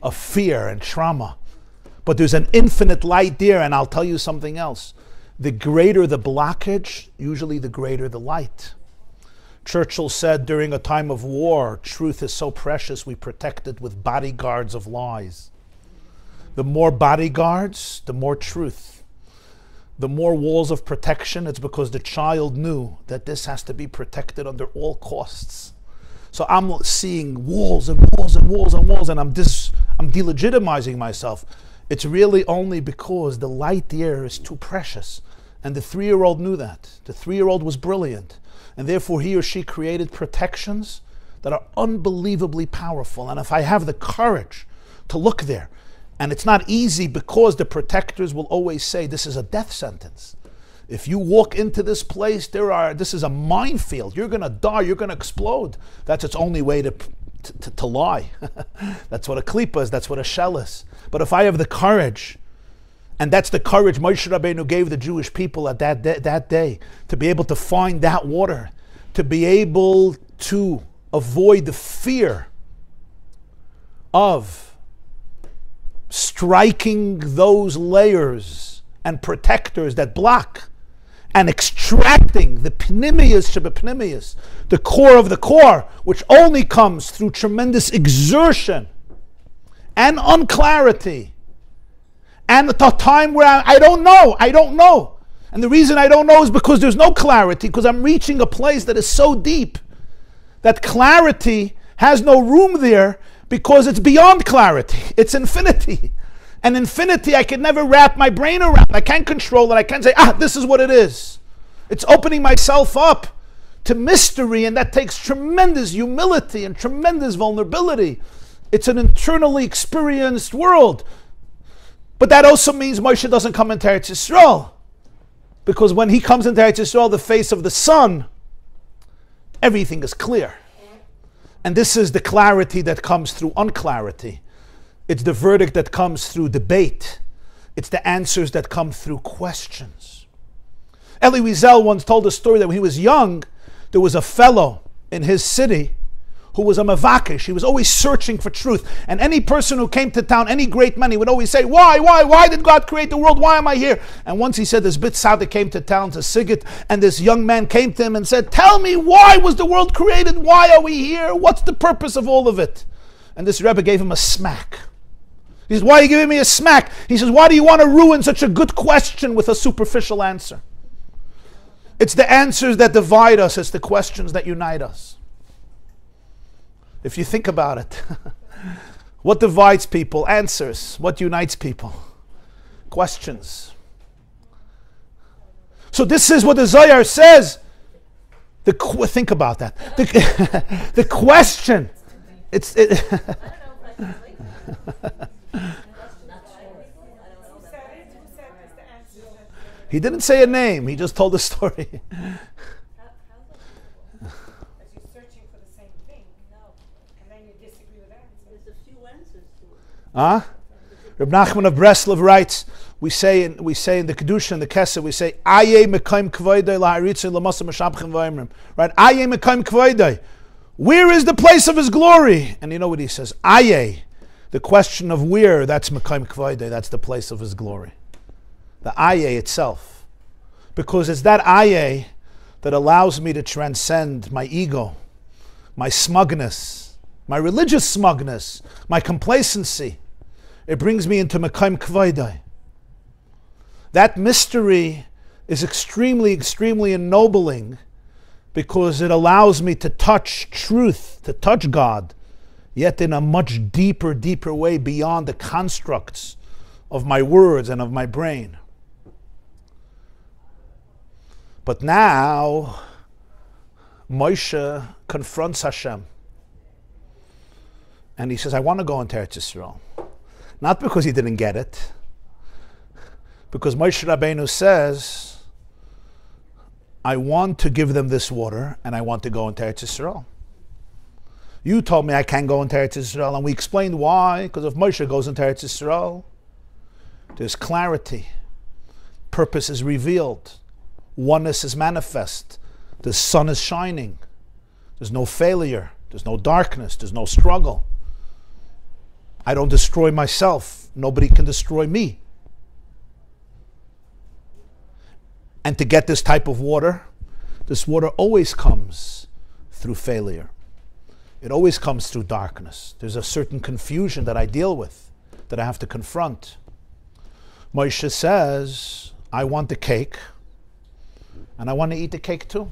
of fear and trauma. But there's an infinite light there, and I'll tell you something else. the greater the blockage, usually the greater the light. Churchill said during a time of war, truth is so precious we protect it with bodyguards of lies. The more bodyguards, the more truth. The more walls of protection, it's because the child knew that this has to be protected under all costs. So I'm seeing walls and walls and walls and walls, and I'm dis, I'm delegitimizing myself. It's really only because the light there is too precious. And the three year old knew that. The three year old was brilliant. And therefore, he or she created protections that are unbelievably powerful. And if I have the courage to look there, and it's not easy because the protectors will always say this is a death sentence. If you walk into this place, there are this is a minefield. You're going to die. You're going to explode. That's its only way to to, to lie. that's what a klipa is. That's what a shell is. But if I have the courage and that's the courage Moshe Rabbeinu gave the Jewish people at that day, that day to be able to find that water, to be able to avoid the fear of striking those layers and protectors that block and extracting the pnimius shabapnimius, the core of the core, which only comes through tremendous exertion and unclarity and the time where I, I don't know, I don't know. And the reason I don't know is because there's no clarity, because I'm reaching a place that is so deep that clarity has no room there because it's beyond clarity. It's infinity. And infinity, I can never wrap my brain around. I can't control it. I can't say, ah, this is what it is. It's opening myself up to mystery, and that takes tremendous humility and tremendous vulnerability. It's an internally experienced world. But that also means Moshe doesn't come into Eretz Yisrael. Because when he comes into Eretz Yisrael, the face of the sun, everything is clear. And this is the clarity that comes through unclarity. It's the verdict that comes through debate. It's the answers that come through questions. Elie Wiesel once told a story that when he was young, there was a fellow in his city who was a mavakish. He was always searching for truth. And any person who came to town, any great man, he would always say, Why, why, why did God create the world? Why am I here? And once he said this bit came to town to Sighet, and this young man came to him and said, Tell me, why was the world created? Why are we here? What's the purpose of all of it? And this Rebbe gave him a smack. He says, Why are you giving me a smack? He says, Why do you want to ruin such a good question with a superficial answer? It's the answers that divide us, it's the questions that unite us. If you think about it, what divides people? Answers. What unites people? Questions. So this is what the Zohar says. The think about that. The, the question. It's it, He didn't say a name. He just told a story. Huh? Reb Nachman of Breslov writes, we say in, we say in the Kedusha and the Kesser, we say, Aye mekaim kvoidai la'aritze l'masa mashabchim v'ayimrim. Right? Aye mekaim kvoidai. Where is the place of his glory? And you know what he says? Aye. The question of where, that's mekaim kvoidai, that's the place of his glory. The aye itself. Because it's that aye that allows me to transcend my ego, my smugness, my religious smugness, my complacency it brings me into Mekayim Kvaidai. That mystery is extremely, extremely ennobling because it allows me to touch truth, to touch God, yet in a much deeper, deeper way beyond the constructs of my words and of my brain. But now, Moshe confronts Hashem. And he says, I want to go into Eretz Yisrael. Not because he didn't get it, because Moshe Rabbeinu says, I want to give them this water and I want to go into Eretz Yisrael. You told me I can't go into Eretz Yisrael, and we explained why. Because if Moshe goes into Eretz Yisrael, there's clarity, purpose is revealed, oneness is manifest, the sun is shining, there's no failure, there's no darkness, there's no struggle. I don't destroy myself. Nobody can destroy me. And to get this type of water, this water always comes through failure. It always comes through darkness. There's a certain confusion that I deal with, that I have to confront. Moshe says, I want the cake, and I want to eat the cake too.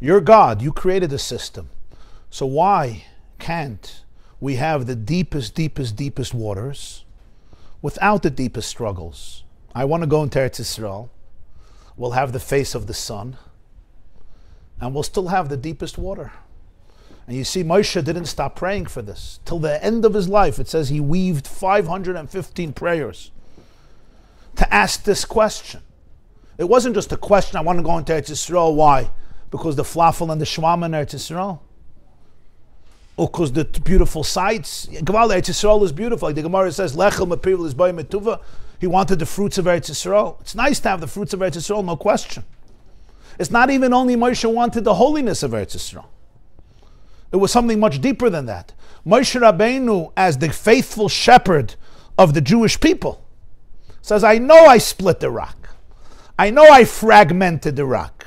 You're God, you created the system. So why can't we have the deepest, deepest, deepest waters without the deepest struggles? I want to go into Eretz Yisrael. We'll have the face of the sun, and we'll still have the deepest water. And you see, Moshe didn't stop praying for this. Till the end of his life, it says he weaved 515 prayers to ask this question. It wasn't just a question, I want to go into Eretz Yisrael. Why? Because the falafel and the shwam in Eretz Yisrael? Or because the beautiful sights? Gaval Eretz Yisrael is beautiful. Like the Gemara says, Lechel mepiril is by metuva. He wanted the fruits of Eretz Yisrael. It's nice to have the fruits of Eretz Yisrael, no question. It's not even only Moshe wanted the holiness of Eretz Yisrael. It was something much deeper than that. Moshe Rabbeinu, as the faithful shepherd of the Jewish people, says, I know I split the rock. I know I fragmented the rock.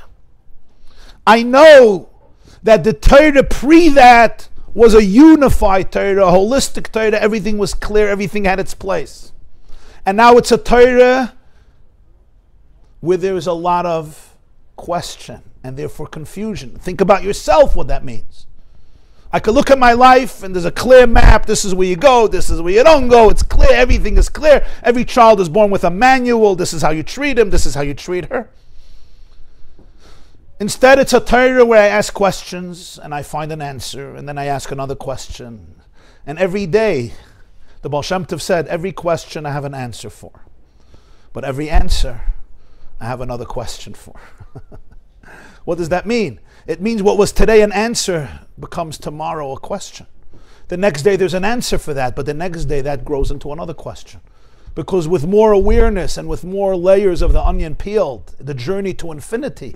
I know that the Torah pre that was a unified Torah, a holistic Torah. Everything was clear, everything had its place. And now it's a Torah where there is a lot of question and therefore confusion. Think about yourself what that means. I could look at my life and there's a clear map. This is where you go. This is where you don't go. It's clear. Everything is clear. Every child is born with a manual. This is how you treat him. This is how you treat her. Instead, it's a Torah where I ask questions and I find an answer, and then I ask another question. And every day, the Baal Shem Tov said, every question I have an answer for. But every answer, I have another question for. what does that mean? It means what was today an answer becomes tomorrow a question. The next day there's an answer for that, but the next day that grows into another question. Because with more awareness and with more layers of the onion peeled, the journey to infinity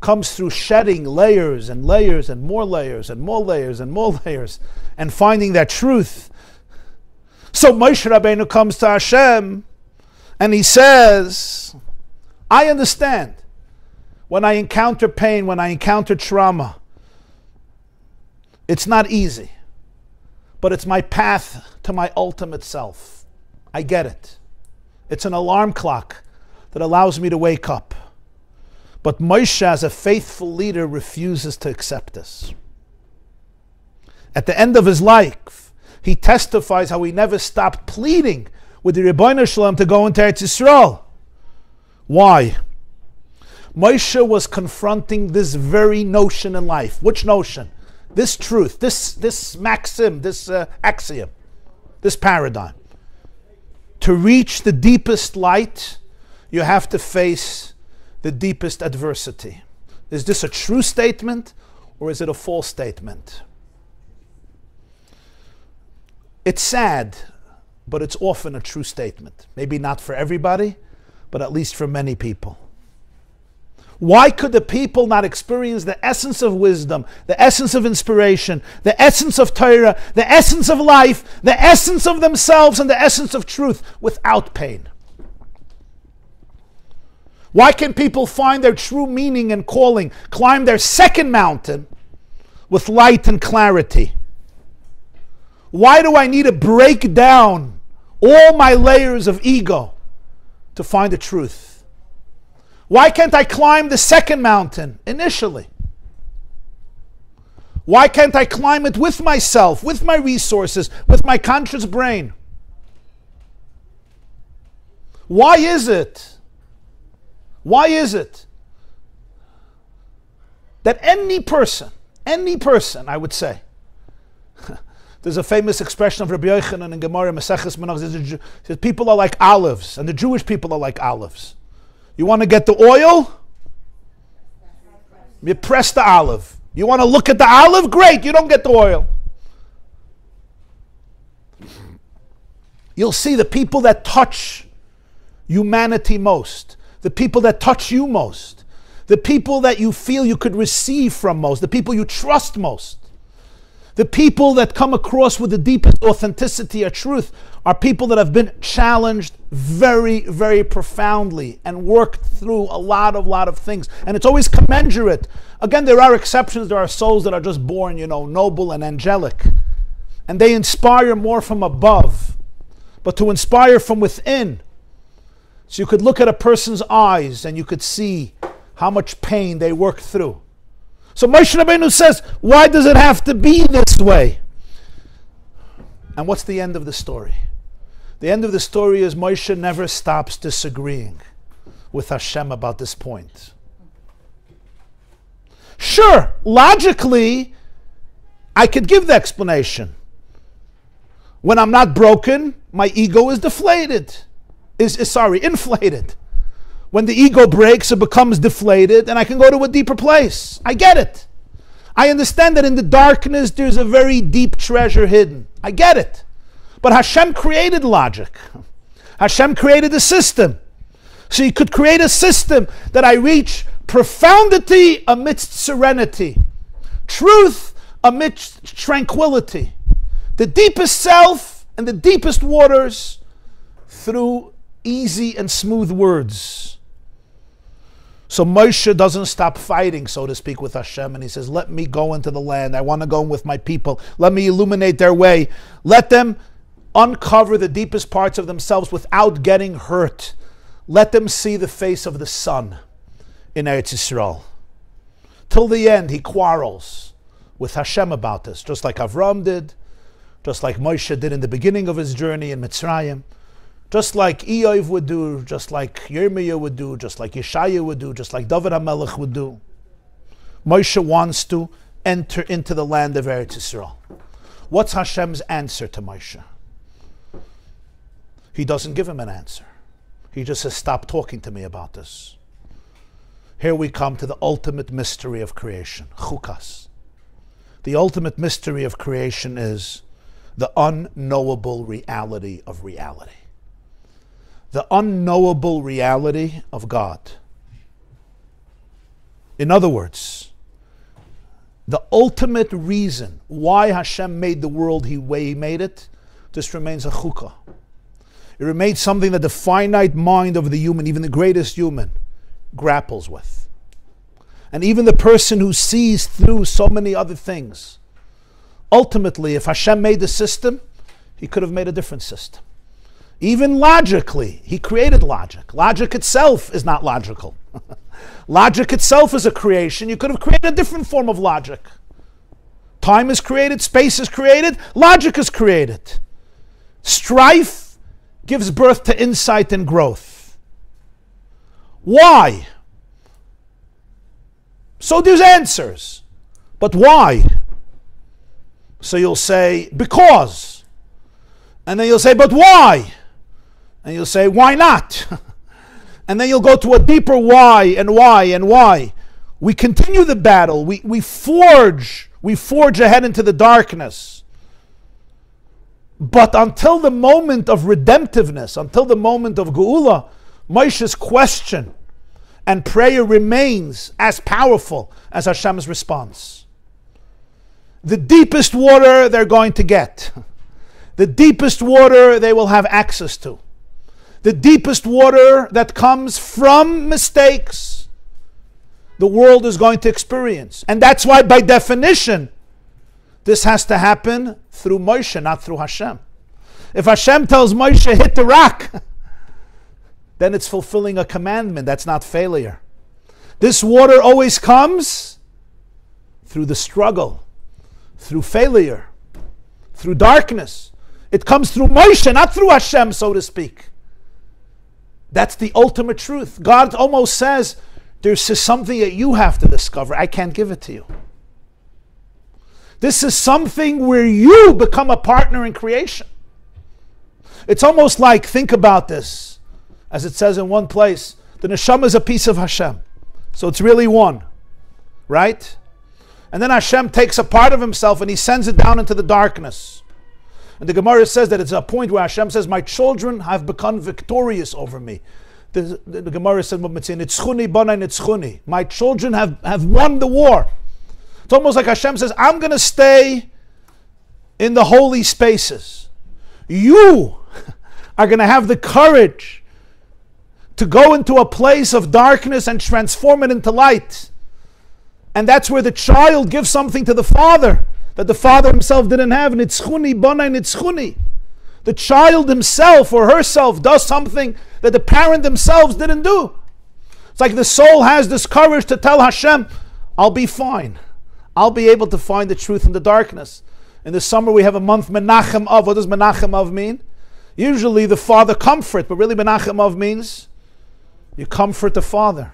comes through shedding layers and layers and more layers and more layers and more layers and finding that truth. So Moshe Rabbeinu comes to Hashem and he says, I understand when I encounter pain, when I encounter trauma, it's not easy, but it's my path to my ultimate self. I get it. It's an alarm clock that allows me to wake up. But Moshe, as a faithful leader, refuses to accept this. At the end of his life, he testifies how he never stopped pleading with the Rebbeinu Shalom to go into Eretz Yisrael. Why? Moshe was confronting this very notion in life. Which notion? This truth, this, this maxim, this uh, axiom, this paradigm. To reach the deepest light, you have to face the deepest adversity. Is this a true statement or is it a false statement? It's sad, but it's often a true statement. Maybe not for everybody, but at least for many people. Why could the people not experience the essence of wisdom, the essence of inspiration, the essence of Torah, the essence of life, the essence of themselves, and the essence of truth without pain? Why can people find their true meaning and calling, climb their second mountain with light and clarity? Why do I need to break down all my layers of ego to find the truth? Why can't I climb the second mountain initially? Why can't I climb it with myself, with my resources, with my conscious brain? Why is it? Why is it that any person, any person, I would say, there's a famous expression of Rabbi Yochanan in Gemara Maseches Menach, says people are like olives, and the Jewish people are like olives. You want to get the oil? You press the olive. You want to look at the olive? Great, you don't get the oil. You'll see the people that touch humanity most, the people that touch you most, the people that you feel you could receive from most, the people you trust most. The people that come across with the deepest authenticity or truth are people that have been challenged very, very profoundly and worked through a lot of, lot of things. And it's always commensurate. Again, there are exceptions. There are souls that are just born, you know, noble and angelic. And they inspire more from above. But to inspire from within, so you could look at a person's eyes and you could see how much pain they work through. So Moshe Rabbeinu says, why does it have to be this way? And what's the end of the story? The end of the story is Moshe never stops disagreeing with Hashem about this point. Sure, logically, I could give the explanation. When I'm not broken, my ego is deflated. Is, is sorry, inflated. When the ego breaks, it becomes deflated, and I can go to a deeper place. I get it. I understand that in the darkness there's a very deep treasure hidden. I get it. But Hashem created logic. Hashem created a system. So He could create a system that I reach profundity amidst serenity, truth amidst tranquility, the deepest self and the deepest waters through easy and smooth words. So Moshe doesn't stop fighting, so to speak, with Hashem, and he says, Let me go into the land. I want to go with my people. Let me illuminate their way. Let them uncover the deepest parts of themselves without getting hurt. Let them see the face of the sun in Eretz Yisrael. Till the end, he quarrels with Hashem about this, just like Avram did, just like Moshe did in the beginning of his journey in Mitzrayim. Just like Iyov would do, just like Yirmiyah would do, just like Yeshaya would do, just like David HaMelech would do. Moshe wants to enter into the land of Eretz Yisrael. What's Hashem's answer to Moshe? He doesn't give him an answer. He just says, Stop talking to me about this. Here we come to the ultimate mystery of creation, chukas. The ultimate mystery of creation is the unknowable reality of reality the unknowable reality of God. In other words, the ultimate reason why Hashem made the world the way He made it, this remains a chukah. It remains something that the finite mind of the human, even the greatest human, grapples with. And even the person who sees through so many other things. Ultimately, if Hashem made the system, He could have made a different system. Even logically, he created logic. Logic itself is not logical. logic itself is a creation. You could have created a different form of logic. Time is created, space is created, logic is created. Strife gives birth to insight and growth. Why? So there's answers. But why? So you'll say, because. And then you'll say, but why? And you'll say, why not? and then you'll go to a deeper why and why and why. We continue the battle. We, we forge, we forge ahead into the darkness. But until the moment of redemptiveness, until the moment of Geula, Moshe's question and prayer remains as powerful as Hashem's response. The deepest water they're going to get, the deepest water they will have access to the deepest water that comes from mistakes, the world is going to experience. And that's why, by definition, this has to happen through Moshe, not through Hashem. If Hashem tells Moshe, hit the rock, then it's fulfilling a commandment. That's not failure. This water always comes through the struggle, through failure, through darkness. It comes through Moshe, not through Hashem, so to speak. That's the ultimate truth. God almost says, There's something that you have to discover. I can't give it to you. This is something where you become a partner in creation. It's almost like, think about this, as it says in one place the neshama is a piece of Hashem. So it's really one, right? And then Hashem takes a part of himself and he sends it down into the darkness. And the Gemara says that it's a point where Hashem says, My children have become victorious over me. The, the, the Gemara said, My children have, have won the war. It's almost like Hashem says, I'm going to stay in the holy spaces, you are going to have the courage to go into a place of darkness and transform it into light. And that's where the child gives something to the father that the father himself didn't have. Nitzchuni, bonai nitzchuni. The child himself or herself does something that the parent themselves didn't do. It's like the soul has this courage to tell Hashem, I'll be fine. I'll be able to find the truth in the darkness. In the summer, we have a month, Menachem Av. What does Menachem Av mean? Usually the father comfort, but really Menachem Av means you comfort the father.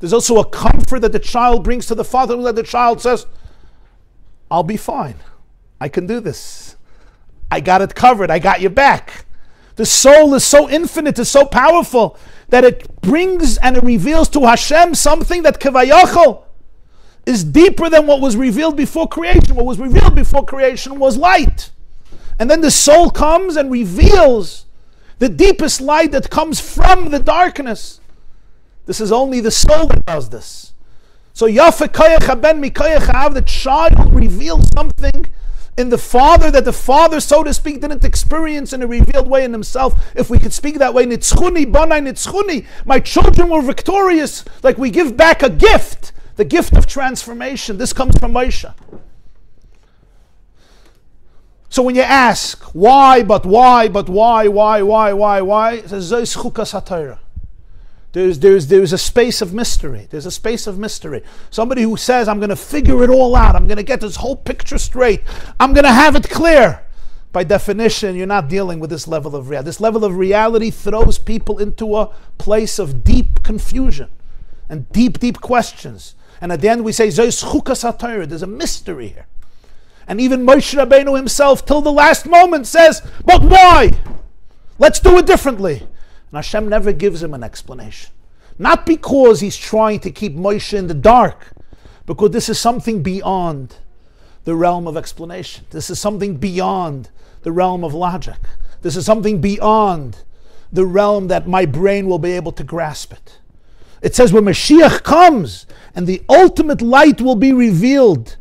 There's also a comfort that the child brings to the father, that the child says, I'll be fine. I can do this. I got it covered. I got you back. The soul is so infinite, is so powerful that it brings and it reveals to Hashem something that Kevayachol is deeper than what was revealed before creation. What was revealed before creation was light. And then the soul comes and reveals the deepest light that comes from the darkness. This is only the soul that does this. So Yafe Koyach Ben Mikoyach the child revealed something in the father that the father, so to speak, didn't experience in a revealed way in himself. If we could speak that way, nitzchuni, banai nitzchuni, my children were victorious, like we give back a gift, the gift of transformation. This comes from Moshe. So when you ask, why, but why, but why, why, why, why, why, it says, there's, there's, there's a space of mystery. There's a space of mystery. Somebody who says, I'm going to figure it all out. I'm going to get this whole picture straight. I'm going to have it clear. By definition, you're not dealing with this level of reality. This level of reality throws people into a place of deep confusion and deep, deep questions. And at the end, we say, There's a mystery here. And even Moshe Rabbeinu himself, till the last moment, says, But why? Let's do it differently. And Hashem never gives him an explanation. Not because he's trying to keep Moshe in the dark, because this is something beyond the realm of explanation. This is something beyond the realm of logic. This is something beyond the realm that my brain will be able to grasp it. It says when Mashiach comes and the ultimate light will be revealed,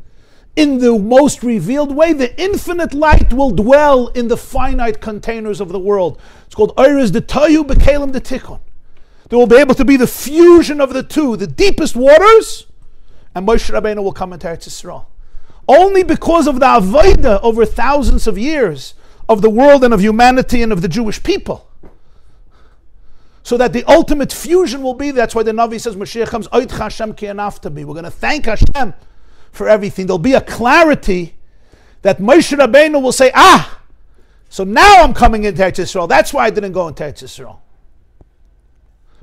in the most revealed way, the infinite light will dwell in the finite containers of the world. It's called Oros d'Tohu b'Keilim d'Tikkun. There will be able to be the fusion of the two, the deepest waters, and Moshe Rabbeinu will come into Eretz Yisrael. Only because of the Avodah over thousands of years of the world and of humanity and of the Jewish people. So that the ultimate fusion will be, that's why the Navi says, Mashiach comes, Oid Hashem ki We're going to thank Hashem for everything. There'll be a clarity that Moshe Rabbeinu will say, ah, so now I'm coming into Eretz Yisrael. That's why I didn't go into Eretz Yisrael.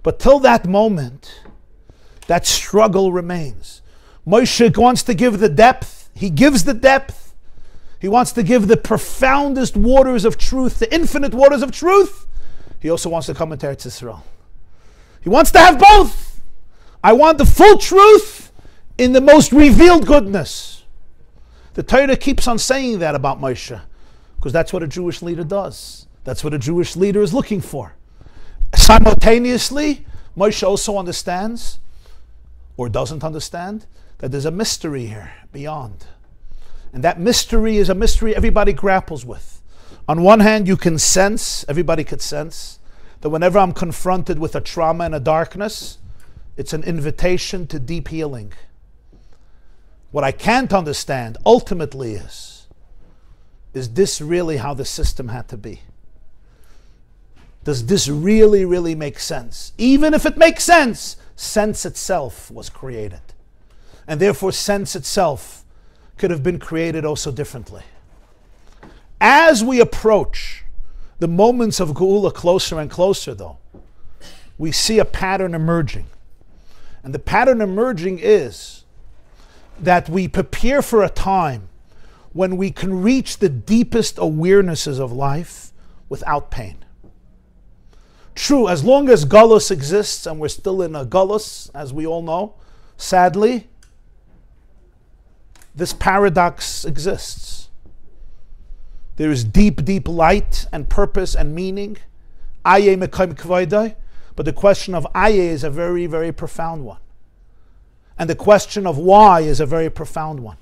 But till that moment, that struggle remains. Moshe wants to give the depth. He gives the depth. He wants to give the profoundest waters of truth, the infinite waters of truth. He also wants to come into Eretz Yisrael. He wants to have both. I want the full truth in the most revealed goodness. The Torah keeps on saying that about Moshe, because that's what a Jewish leader does. That's what a Jewish leader is looking for. Simultaneously, Moshe also understands, or doesn't understand, that there's a mystery here beyond. And that mystery is a mystery everybody grapples with. On one hand, you can sense, everybody could sense, that whenever I'm confronted with a trauma and a darkness, it's an invitation to deep healing. What I can't understand ultimately is is this really how the system had to be? Does this really, really make sense? Even if it makes sense, sense itself was created. And therefore, sense itself could have been created also differently. As we approach the moments of Geula closer and closer, though, we see a pattern emerging. And the pattern emerging is that we prepare for a time when we can reach the deepest awarenesses of life without pain. True, as long as Golus exists, and we're still in a Golus, as we all know, sadly, this paradox exists. There is deep, deep light and purpose and meaning. But the question of Aye is a very, very profound one. And the question of why is a very profound one.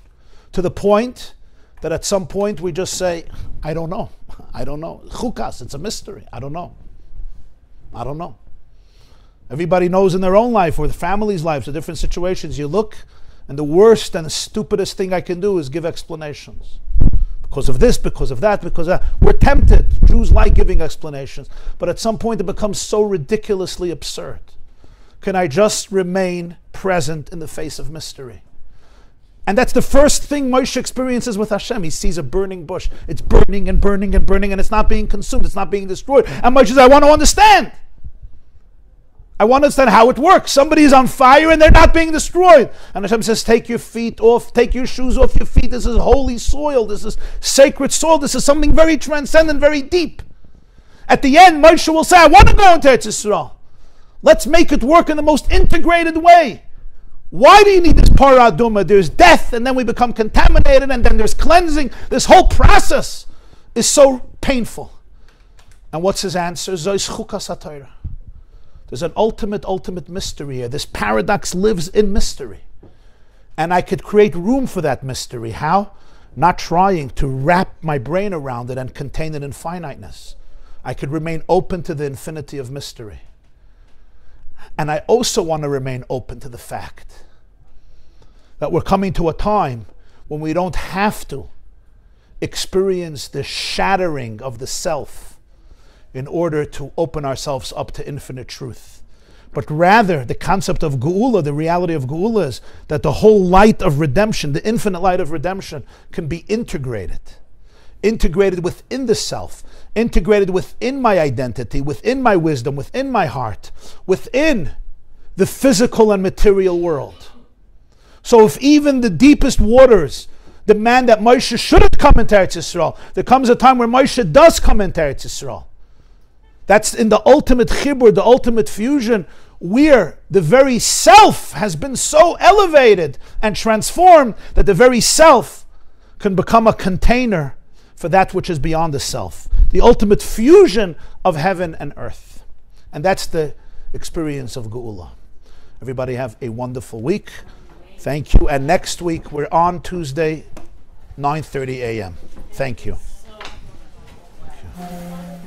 To the point that at some point we just say, I don't know. I don't know. Chukas, it's a mystery. I don't know. I don't know. Everybody knows in their own life or the family's lives or different situations. You look, and the worst and the stupidest thing I can do is give explanations. Because of this, because of that, because of that. We're tempted. Jews like giving explanations. But at some point it becomes so ridiculously absurd. Can I just remain present in the face of mystery? And that's the first thing Moshe experiences with Hashem. He sees a burning bush. It's burning and burning and burning, and it's not being consumed, it's not being destroyed. And Moshe says, I want to understand. I want to understand how it works. Somebody is on fire and they're not being destroyed. And Hashem says, Take your feet off, take your shoes off your feet. This is holy soil. This is sacred soil. This is something very transcendent, very deep. At the end, Moshe will say, I want to go into Eretz Yisrael. Let's make it work in the most integrated way. Why do you need this Parah Adumah? There's death, and then we become contaminated, and then there's cleansing. This whole process is so painful. And what's his answer? There's an ultimate, ultimate mystery here. This paradox lives in mystery. And I could create room for that mystery. How? Not trying to wrap my brain around it and contain it in finiteness. I could remain open to the infinity of mystery. And I also want to remain open to the fact that we're coming to a time when we don't have to experience the shattering of the self in order to open ourselves up to infinite truth. But rather, the concept of Geula, the reality of Geula is that the whole light of redemption, the infinite light of redemption, can be integrated. Integrated within the self integrated within my identity, within my wisdom, within my heart, within the physical and material world. So if even the deepest waters demand that Moshe shouldn't come into Eretz Yisrael, there comes a time where Moshe does come into Eretz Yisrael. That's in the ultimate chibur, the ultimate fusion, where the very self has been so elevated and transformed that the very self can become a container for that which is beyond the self, the ultimate fusion of heaven and earth. And that's the experience of Geula. Everybody have a wonderful week. Thank you. And next week we're on Tuesday, 9:30 a.m. Thank you. Thank you.